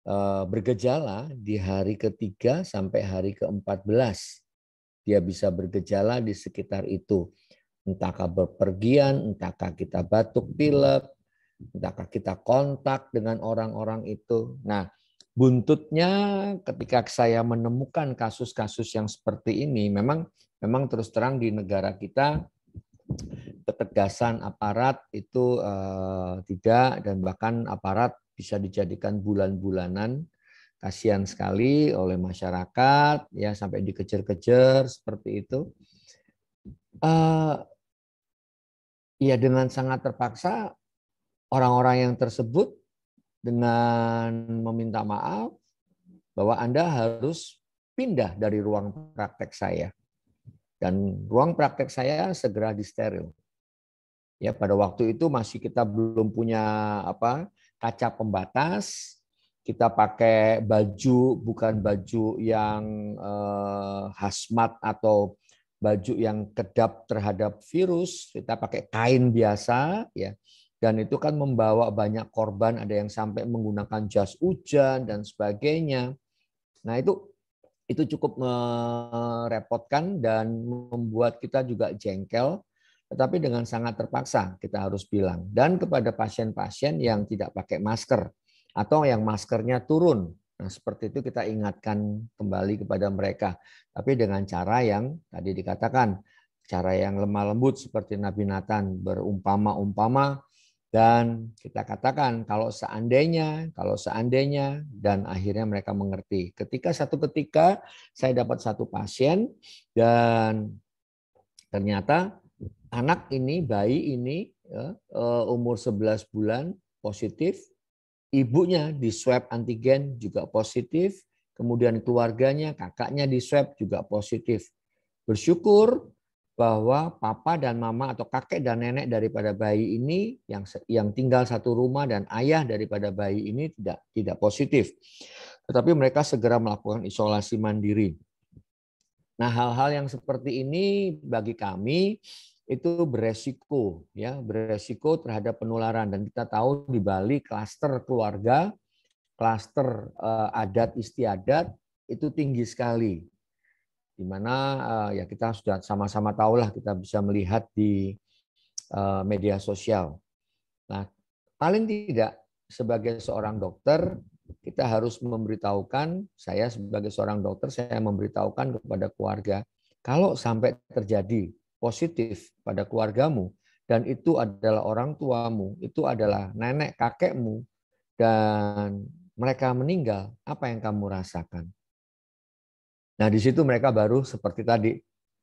eh, bergejala di hari ketiga sampai hari ke-14. Dia bisa bergejala di sekitar itu. Entahkah berpergian, entahkah kita batuk pilek, entahkah kita kontak dengan orang-orang itu. Nah, buntutnya ketika saya menemukan kasus-kasus yang seperti ini memang memang terus terang di negara kita ketegasan aparat itu uh, tidak dan bahkan aparat bisa dijadikan bulan-bulanan kasihan sekali oleh masyarakat ya sampai dikejar-kejar seperti itu uh, ya dengan sangat terpaksa orang-orang yang tersebut dengan meminta maaf bahwa Anda harus pindah dari ruang praktek saya. Dan ruang praktek saya segera disteril. Ya, pada waktu itu masih kita belum punya apa kaca pembatas, kita pakai baju bukan baju yang eh, hazmat atau baju yang kedap terhadap virus, kita pakai kain biasa ya. Dan itu kan membawa banyak korban, ada yang sampai menggunakan jas hujan dan sebagainya. Nah, itu itu cukup merepotkan dan membuat kita juga jengkel, tetapi dengan sangat terpaksa kita harus bilang. Dan kepada pasien-pasien yang tidak pakai masker atau yang maskernya turun. Nah, seperti itu kita ingatkan kembali kepada mereka. Tapi dengan cara yang tadi dikatakan, cara yang lemah lembut seperti Nabi Nathan berumpama-umpama dan kita katakan kalau seandainya, kalau seandainya, dan akhirnya mereka mengerti. Ketika satu ketika saya dapat satu pasien dan ternyata anak ini, bayi ini ya, eh, umur 11 bulan positif, ibunya di swab antigen juga positif, kemudian keluarganya, kakaknya di swab juga positif. Bersyukur bahwa papa dan mama atau kakek dan nenek daripada bayi ini yang yang tinggal satu rumah dan ayah daripada bayi ini tidak tidak positif. Tetapi mereka segera melakukan isolasi mandiri. Nah, hal-hal yang seperti ini bagi kami itu beresiko ya, beresiko terhadap penularan dan kita tahu di Bali klaster keluarga, klaster uh, adat istiadat itu tinggi sekali di mana uh, ya kita sudah sama-sama tahu lah kita bisa melihat di uh, media sosial. Nah, paling tidak sebagai seorang dokter kita harus memberitahukan saya sebagai seorang dokter saya memberitahukan kepada keluarga kalau sampai terjadi positif pada keluargamu dan itu adalah orang tuamu, itu adalah nenek kakekmu dan mereka meninggal, apa yang kamu rasakan? Nah, di situ mereka baru seperti tadi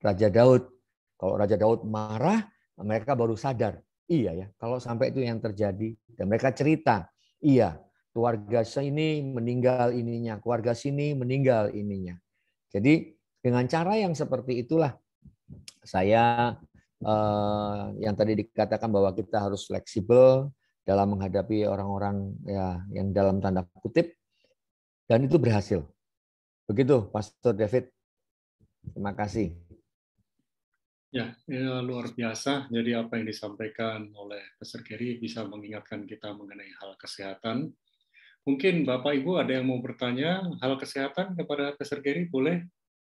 Raja Daud. Kalau Raja Daud marah, mereka baru sadar. Iya ya, kalau sampai itu yang terjadi dan mereka cerita, iya, keluarga sini meninggal ininya, keluarga sini meninggal ininya. Jadi dengan cara yang seperti itulah saya eh, yang tadi dikatakan bahwa kita harus fleksibel dalam menghadapi orang-orang ya yang dalam tanda kutip dan itu berhasil. Begitu, Pastor David. Terima kasih. Ya, ya, luar biasa. Jadi apa yang disampaikan oleh Pastor Gary bisa mengingatkan kita mengenai hal kesehatan. Mungkin Bapak Ibu ada yang mau bertanya hal kesehatan kepada Pastor Gary, boleh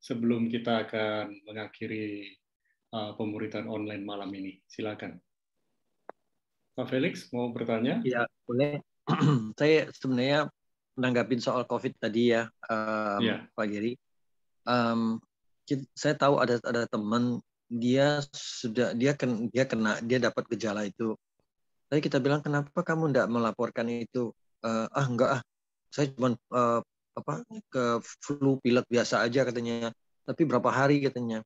sebelum kita akan mengakhiri uh, pemuritan online malam ini. Silakan. Pak Felix mau bertanya? Ya, boleh. Saya sebenarnya menanggapin soal COVID tadi ya, um, yeah. Pak Giri. Um, saya tahu ada ada teman dia sudah dia kena dia kena dia dapat gejala itu. Tapi kita bilang kenapa kamu tidak melaporkan itu? Uh, ah enggak ah, saya cuma uh, apa ke flu pilek biasa aja katanya. Tapi berapa hari katanya.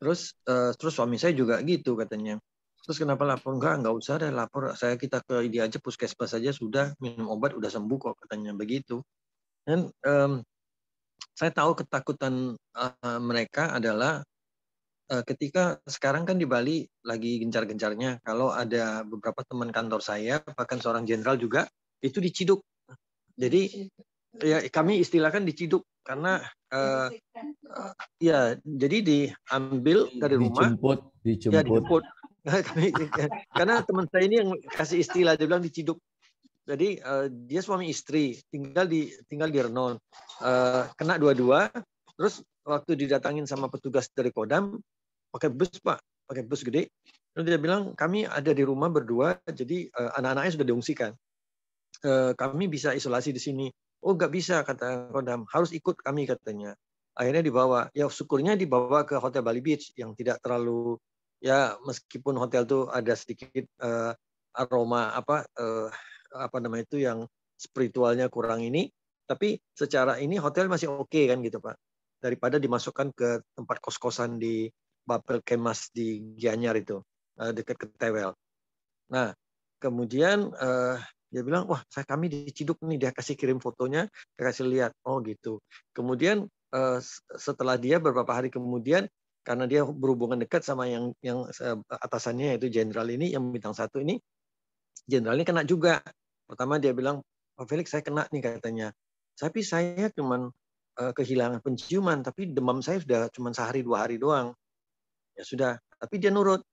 Terus uh, terus suami saya juga gitu katanya. Terus kenapa lapor? Enggak, enggak usah deh lapor. Saya kita ke dia aja puskesmas saja sudah minum obat udah sembuh kok katanya begitu. Dan um, saya tahu ketakutan uh, mereka adalah uh, ketika sekarang kan di Bali lagi gencar-gencarnya kalau ada beberapa teman kantor saya bahkan seorang jenderal juga itu diciduk. Jadi ya kami istilahkan diciduk karena uh, uh, ya jadi diambil dari rumah. Dijemput dijemput, ya, dijemput. karena teman saya ini yang kasih istilah dia bilang diciduk. Jadi uh, dia suami istri tinggal di tinggal di Renon uh, kena dua-dua terus waktu didatangin sama petugas dari Kodam pakai bus pak. Pakai bus gede. Terus dia bilang kami ada di rumah berdua jadi uh, anak-anaknya sudah diungsikan. Uh, kami bisa isolasi di sini Oh nggak bisa kata Kodam, harus ikut kami katanya. Akhirnya dibawa, ya syukurnya dibawa ke Hotel Bali Beach yang tidak terlalu ya meskipun hotel itu ada sedikit uh, aroma apa uh, apa namanya itu yang spiritualnya kurang ini, tapi secara ini hotel masih oke okay, kan gitu pak. Daripada dimasukkan ke tempat kos-kosan di Bapel Kemas di Gianyar itu uh, dekat ke Tewel. Nah kemudian uh, dia bilang, wah saya kami diciduk nih, dia kasih kirim fotonya, kasih lihat, oh gitu. Kemudian eh, setelah dia beberapa hari kemudian, karena dia berhubungan dekat sama yang yang eh, atasannya yaitu jenderal ini, yang bintang satu ini, jenderal ini kena juga. Pertama dia bilang, Pak Felix saya kena nih katanya. Tapi saya cuman eh, kehilangan penciuman, tapi demam saya sudah cuma sehari dua hari doang. Ya sudah, tapi dia nurut.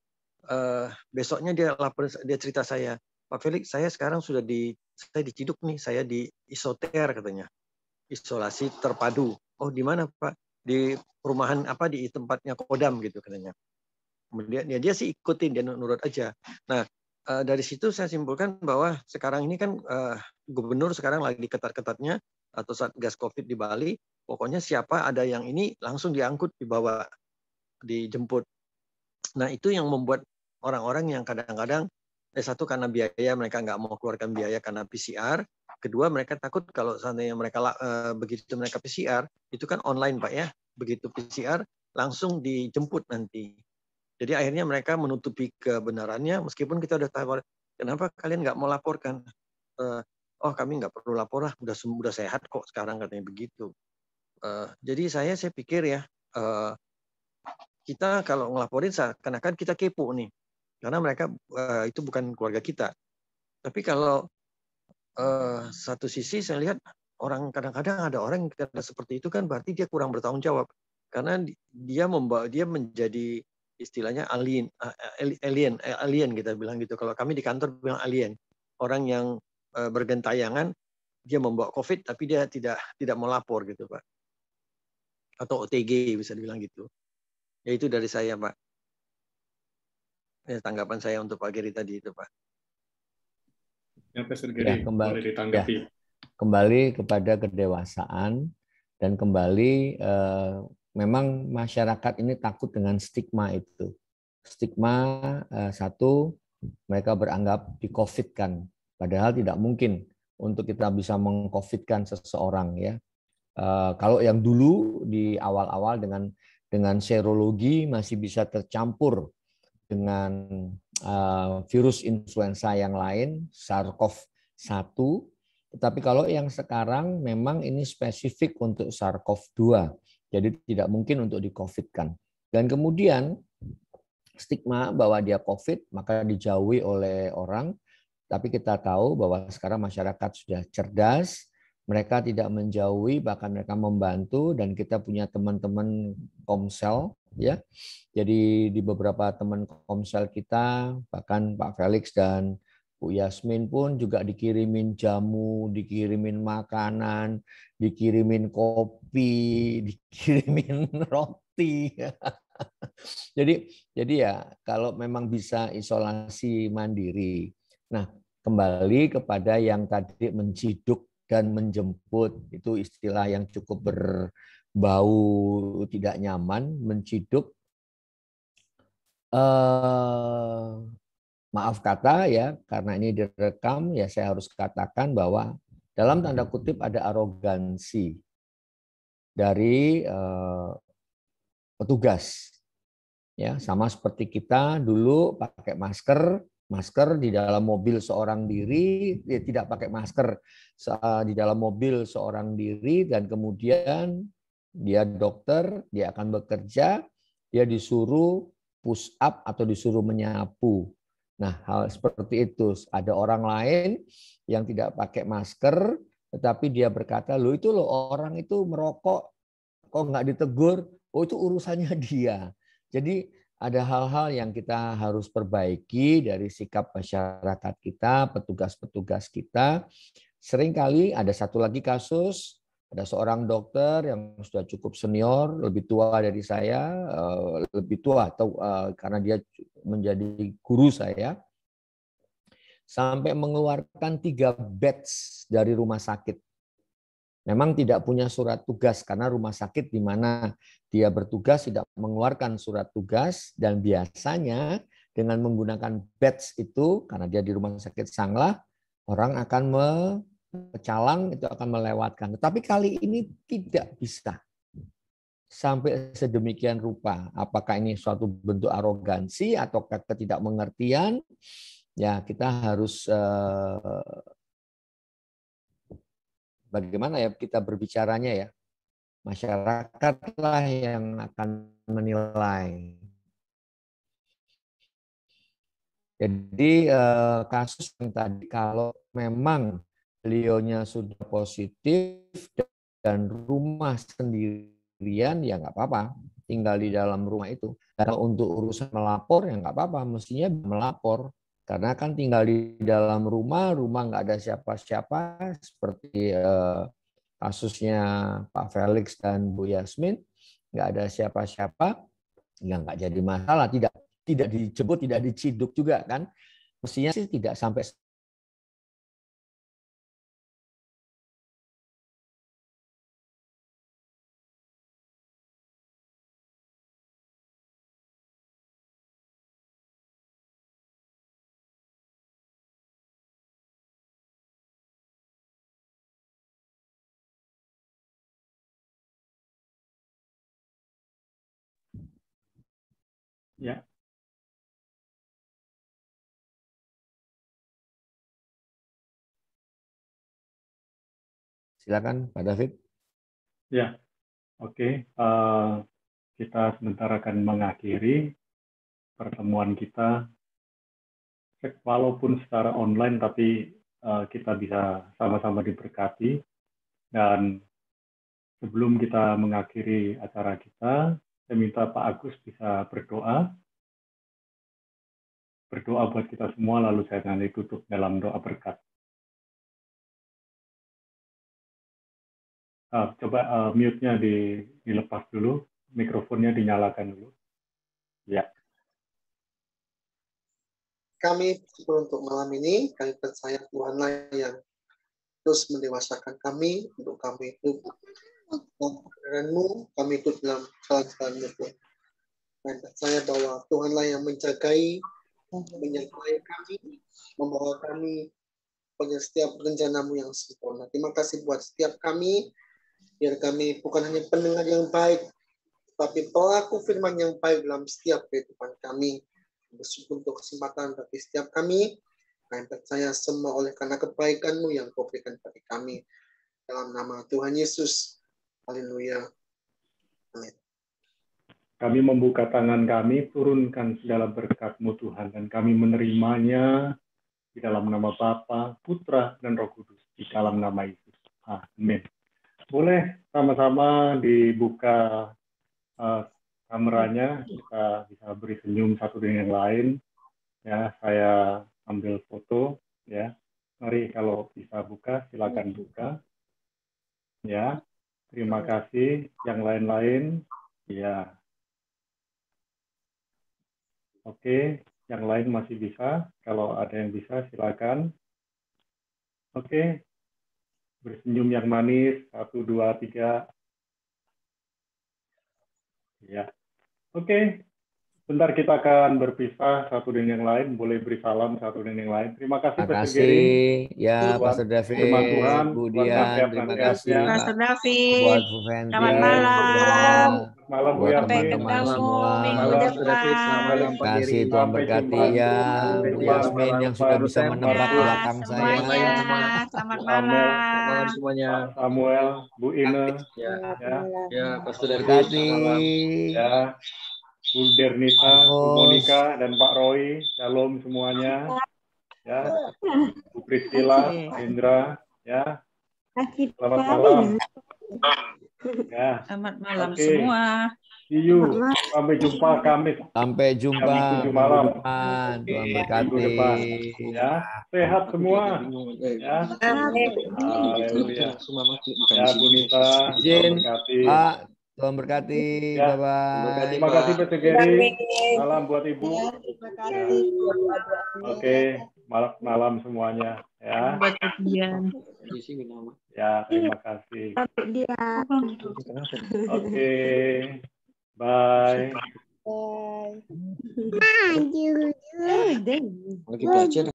besoknya dia lapor, dia cerita saya, Pak Felix, saya sekarang sudah di saya diciduk nih, saya di isoter katanya. Isolasi terpadu. Oh, di mana, Pak? Di perumahan apa di tempatnya Kodam gitu katanya. Kemudian ya dia sih ikutin, dia nurut aja. Nah, eh, dari situ saya simpulkan bahwa sekarang ini kan uh, gubernur sekarang lagi ketat-ketatnya atau saat gas COVID di Bali, pokoknya siapa ada yang ini langsung diangkut, dibawa, dijemput. Nah, itu yang membuat orang-orang yang kadang-kadang Eh, satu karena biaya mereka nggak mau keluarkan biaya karena PCR. Kedua mereka takut kalau seandainya mereka uh, begitu mereka PCR itu kan online pak ya. Begitu PCR langsung dijemput nanti. Jadi akhirnya mereka menutupi kebenarannya meskipun kita udah tahu kenapa kalian nggak mau laporkan. Uh, oh kami nggak perlu lapor lah, udah udah sehat kok sekarang katanya begitu. Uh, jadi saya saya pikir ya uh, kita kalau ngelaporin karena kan kita kepo nih karena mereka uh, itu bukan keluarga kita. Tapi kalau uh, satu sisi saya lihat orang kadang-kadang ada orang yang kata seperti itu kan berarti dia kurang bertanggung jawab karena dia membawa dia menjadi istilahnya alien alien alien kita bilang gitu. Kalau kami di kantor bilang alien orang yang bergentayangan dia membawa COVID tapi dia tidak tidak mau gitu pak atau OTG bisa dibilang gitu. Ya itu dari saya pak ya, tanggapan saya untuk Pak Giri tadi itu Pak. Ya, Pak Giri, ya, kembali, boleh ditanggapi. Ya, kembali kepada kedewasaan dan kembali eh, memang masyarakat ini takut dengan stigma itu. Stigma eh, satu mereka beranggap di COVID kan, padahal tidak mungkin untuk kita bisa mengcovidkan seseorang ya. Eh, kalau yang dulu di awal-awal dengan dengan serologi masih bisa tercampur dengan uh, virus influenza yang lain, SARS-CoV-1. Tetapi kalau yang sekarang memang ini spesifik untuk SARS-CoV-2, jadi tidak mungkin untuk di-COVID-kan. Dan kemudian stigma bahwa dia COVID maka dijauhi oleh orang, tapi kita tahu bahwa sekarang masyarakat sudah cerdas, mereka tidak menjauhi bahkan mereka membantu dan kita punya teman-teman komsel ya. Jadi di beberapa teman komsel kita, bahkan Pak Felix dan Bu Yasmin pun juga dikirimin jamu, dikirimin makanan, dikirimin kopi, dikirimin roti. jadi jadi ya kalau memang bisa isolasi mandiri. Nah, kembali kepada yang tadi menciduk dan menjemput itu istilah yang cukup ber bau tidak nyaman, menciduk. Eh, maaf kata ya, karena ini direkam ya saya harus katakan bahwa dalam tanda kutip ada arogansi dari eh, petugas. Ya, sama seperti kita dulu pakai masker, masker di dalam mobil seorang diri, dia tidak pakai masker di dalam mobil seorang diri dan kemudian dia dokter, dia akan bekerja, dia disuruh push up atau disuruh menyapu. Nah, hal seperti itu. Ada orang lain yang tidak pakai masker, tetapi dia berkata, lo itu loh orang itu merokok, kok nggak ditegur? Oh itu urusannya dia. Jadi ada hal-hal yang kita harus perbaiki dari sikap masyarakat kita, petugas-petugas kita. Seringkali ada satu lagi kasus, ada seorang dokter yang sudah cukup senior, lebih tua dari saya, eh, lebih tua atau eh, karena dia menjadi guru saya, sampai mengeluarkan tiga beds dari rumah sakit memang tidak punya surat tugas karena rumah sakit di mana dia bertugas tidak mengeluarkan surat tugas dan biasanya dengan menggunakan badge itu karena dia di rumah sakit Sanglah orang akan mecalang itu akan melewatkan. Tetapi kali ini tidak bisa sampai sedemikian rupa. Apakah ini suatu bentuk arogansi atau ketidakmengertian? Ya kita harus eh, bagaimana ya kita berbicaranya ya. Masyarakatlah yang akan menilai. Jadi eh, kasus yang tadi kalau memang beliaunya sudah positif dan rumah sendirian ya nggak apa-apa tinggal di dalam rumah itu. Karena untuk urusan melapor ya nggak apa-apa, mestinya melapor. Karena kan tinggal di dalam rumah, rumah nggak ada siapa-siapa, seperti eh, kasusnya Pak Felix dan Bu Yasmin, nggak ada siapa-siapa, ya nggak jadi masalah, tidak tidak dijemput, tidak diciduk juga kan. Mestinya sih tidak sampai Ya. Silakan Pak David. Ya, oke. Uh, kita sebentar akan mengakhiri pertemuan kita. Walaupun secara online, tapi uh, kita bisa sama-sama diberkati. Dan sebelum kita mengakhiri acara kita, saya minta Pak Agus bisa berdoa. Berdoa buat kita semua, lalu saya nanti tutup dalam doa berkat. Uh, coba uh, mute-nya di, dilepas dulu, mikrofonnya dinyalakan dulu. Ya. Kami untuk malam ini, kami percaya Tuhanlah yang terus mendewasakan kami, untuk kami itu kebenaranmu kami ikut dalam jalan-jalanmu Tuhan. Dan percaya bahwa Tuhanlah yang menjagai, menyertai kami, membawa kami pada setiap rencanamu yang sempurna. Terima kasih buat setiap kami, biar kami bukan hanya pendengar yang baik, tapi pelaku firman yang baik dalam setiap kehidupan kami. Bersyukur untuk kesempatan bagi setiap kami, kami percaya semua oleh karena kebaikanmu yang kau berikan bagi kami. Dalam nama Tuhan Yesus, Haleluya. Amin. Kami membuka tangan kami, turunkan segala berkat-Mu Tuhan, dan kami menerimanya di dalam nama Bapa, Putra, dan Roh Kudus, di dalam nama Yesus. Amin. Boleh sama-sama dibuka uh, kameranya, kita bisa beri senyum satu dengan yang lain. Ya, saya ambil foto. Ya, mari kalau bisa buka, silakan buka. Ya, Terima kasih. Yang lain-lain, ya. Oke, yang lain masih bisa. Kalau ada yang bisa, silakan. Oke, bersenyum yang manis. Satu, dua, tiga. Ya. Oke, Bentar kita akan berpisah satu dengan yang lain. Boleh beri salam satu dengan yang lain. Terima kasih Terima kasih. Ya, Pastor David. Terima Tuhan. Bu Dian, terima kasih. Pastor David. Buat Bu Fendi. Selamat malam. malam Bu buat teman-teman ketemu semua. minggu Malam, depan. Malam Kasih. Tuhan berkati ya Bu. Yasmin yang sudah bisa menebak belakang saya. Selamat Amin. Selamat malam malam. semuanya. Samuel, Bu Ine, Ya, ya, Pastor. Berkati. Selamat malam. ya, Bu Dernita, Bu. Monica, dan Pak Roy. Shalom semuanya. Ya, Bu Priscila, Indra, ya. Selamat malam. Ya, Selamat malam Oke. semua. see you. Sampai jumpa Kamis. Sampai jumpa Jam tujuh malam. Tuhan berkati. depan. Ya, sehat semua. Ya, haleluya. Ya, di Bu sini. Nita, Izin. Pak, Tuhan berkati. Ya. Bye-bye. Terima kasih Pak Geri. Salam buat Ibu. Ya. Oke, malam malam semuanya ya. Ya, terima kasih. Oke. Bye. Lagi belajar.